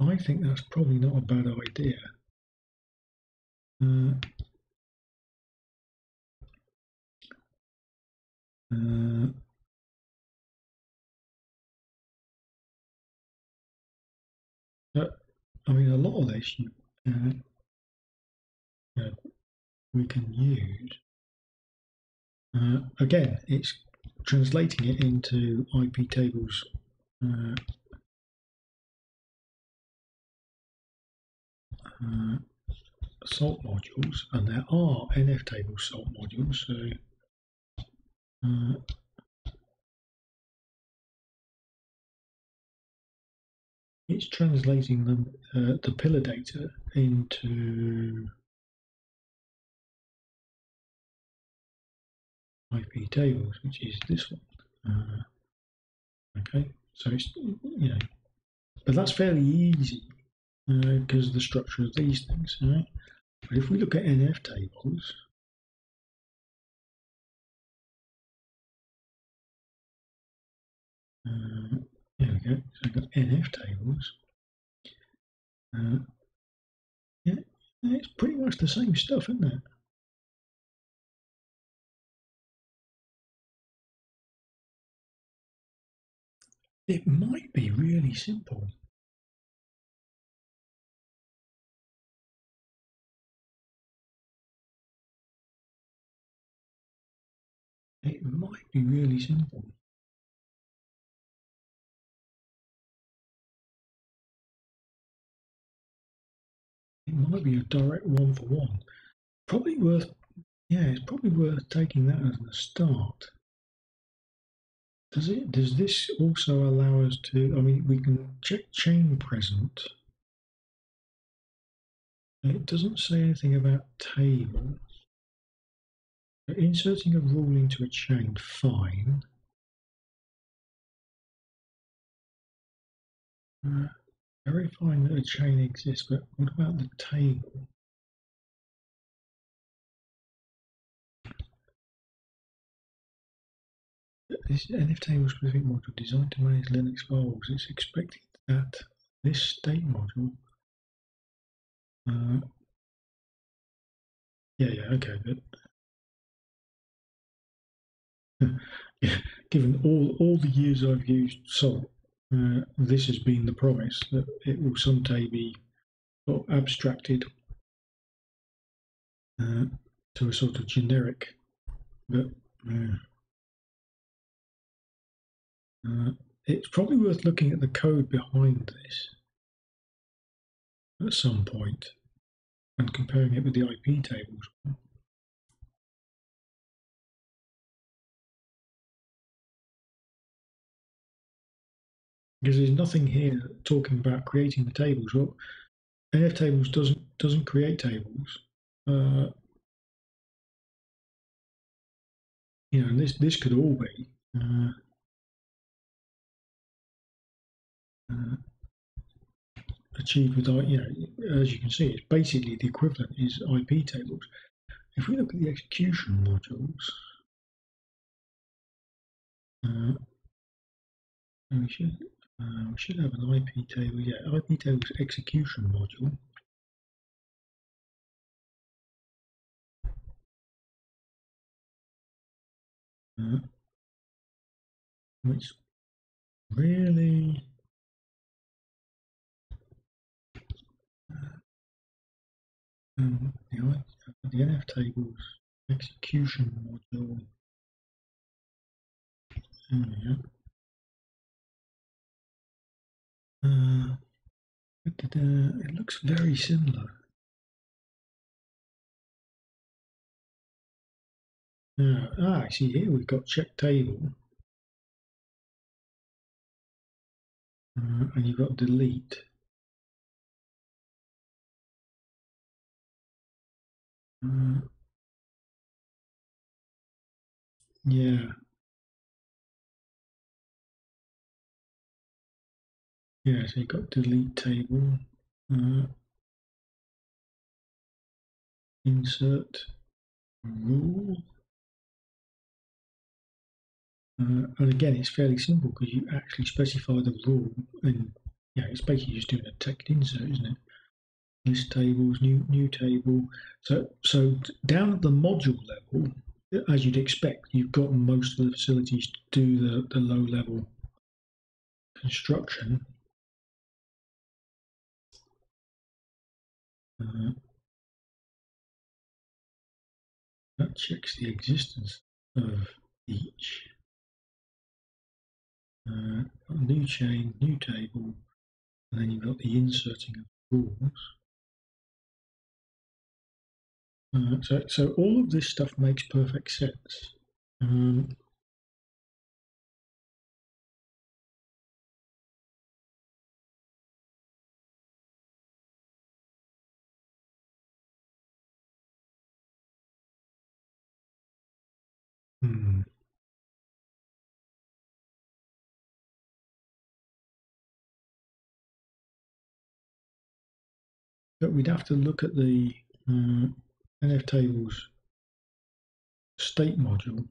[SPEAKER 1] I think that's probably not a bad idea. Uh, uh, I mean, a lot of this you, uh, we can use. Uh, again, it's translating it into iptables uh, uh, salt modules, and there are NF table salt modules. So uh, it's translating them uh, the pillar data into iptables, which is this one. Uh, okay, so it's, you know, but that's fairly easy because uh, of the structure of these things. Right? But if we look at nftables, uh, there we go. So I've got nftables. Uh, yeah, it's pretty much the same stuff, isn't it? It might be really simple. It might be really simple. It might be a direct one for one. Probably worth, yeah, it's probably worth taking that as a start. Does it? Does this also allow us to? I mean, we can check chain present. It doesn't say anything about tables. Inserting a rule into a chain, fine. Uh, verifying that a chain exists, but what about the table? This NF table specific module designed to manage Linux files. It's expected that this state module. Uh, yeah, yeah, okay, but (laughs) given all all the years I've used Salt, uh, this has been the promise that it will someday be abstracted uh, to a sort of generic, but. Uh, uh, it's probably worth looking at the code behind this at some point and comparing it with the iptables. Because there's nothing here talking about creating the tables. Well, nftables doesn't doesn't create tables. Uh, you know, this this could all be. Uh, uh, achieved with, you know, as you can see, it's basically the equivalent is iptables. If we look at the execution modules, uh, we should uh, we should have an IP table. Yeah, iptables execution module. Uh, which really um, the, the nftables execution module. There we go. Uh, it looks very similar. Uh, ah, see here we've got check table. Uh, and you've got delete. Uh, yeah. Yeah, so you've got delete table, uh, insert rule. Uh, and again, it's fairly simple because you actually specify the rule and yeah, it's basically just doing a text insert, isn't it? List tables, new new table. So so down at the module level, as you'd expect, you've got most of the facilities to do the, the low level construction. Uh, that checks the existence of each. Uh, new chain, new table, and then you've got the inserting of rules. Uh, so, so all of this stuff makes perfect sense. Um, hmm. But we'd have to look at the uh, nftables state module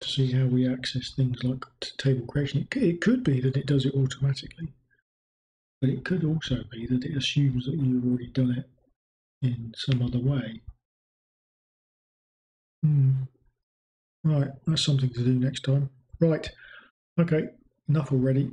[SPEAKER 1] to see how we access things like table creation. It, it could be that it does it automatically, but it could also be that it assumes that you've already done it in some other way. Hmm. Right, that's something to do next time. Right, okay, enough already.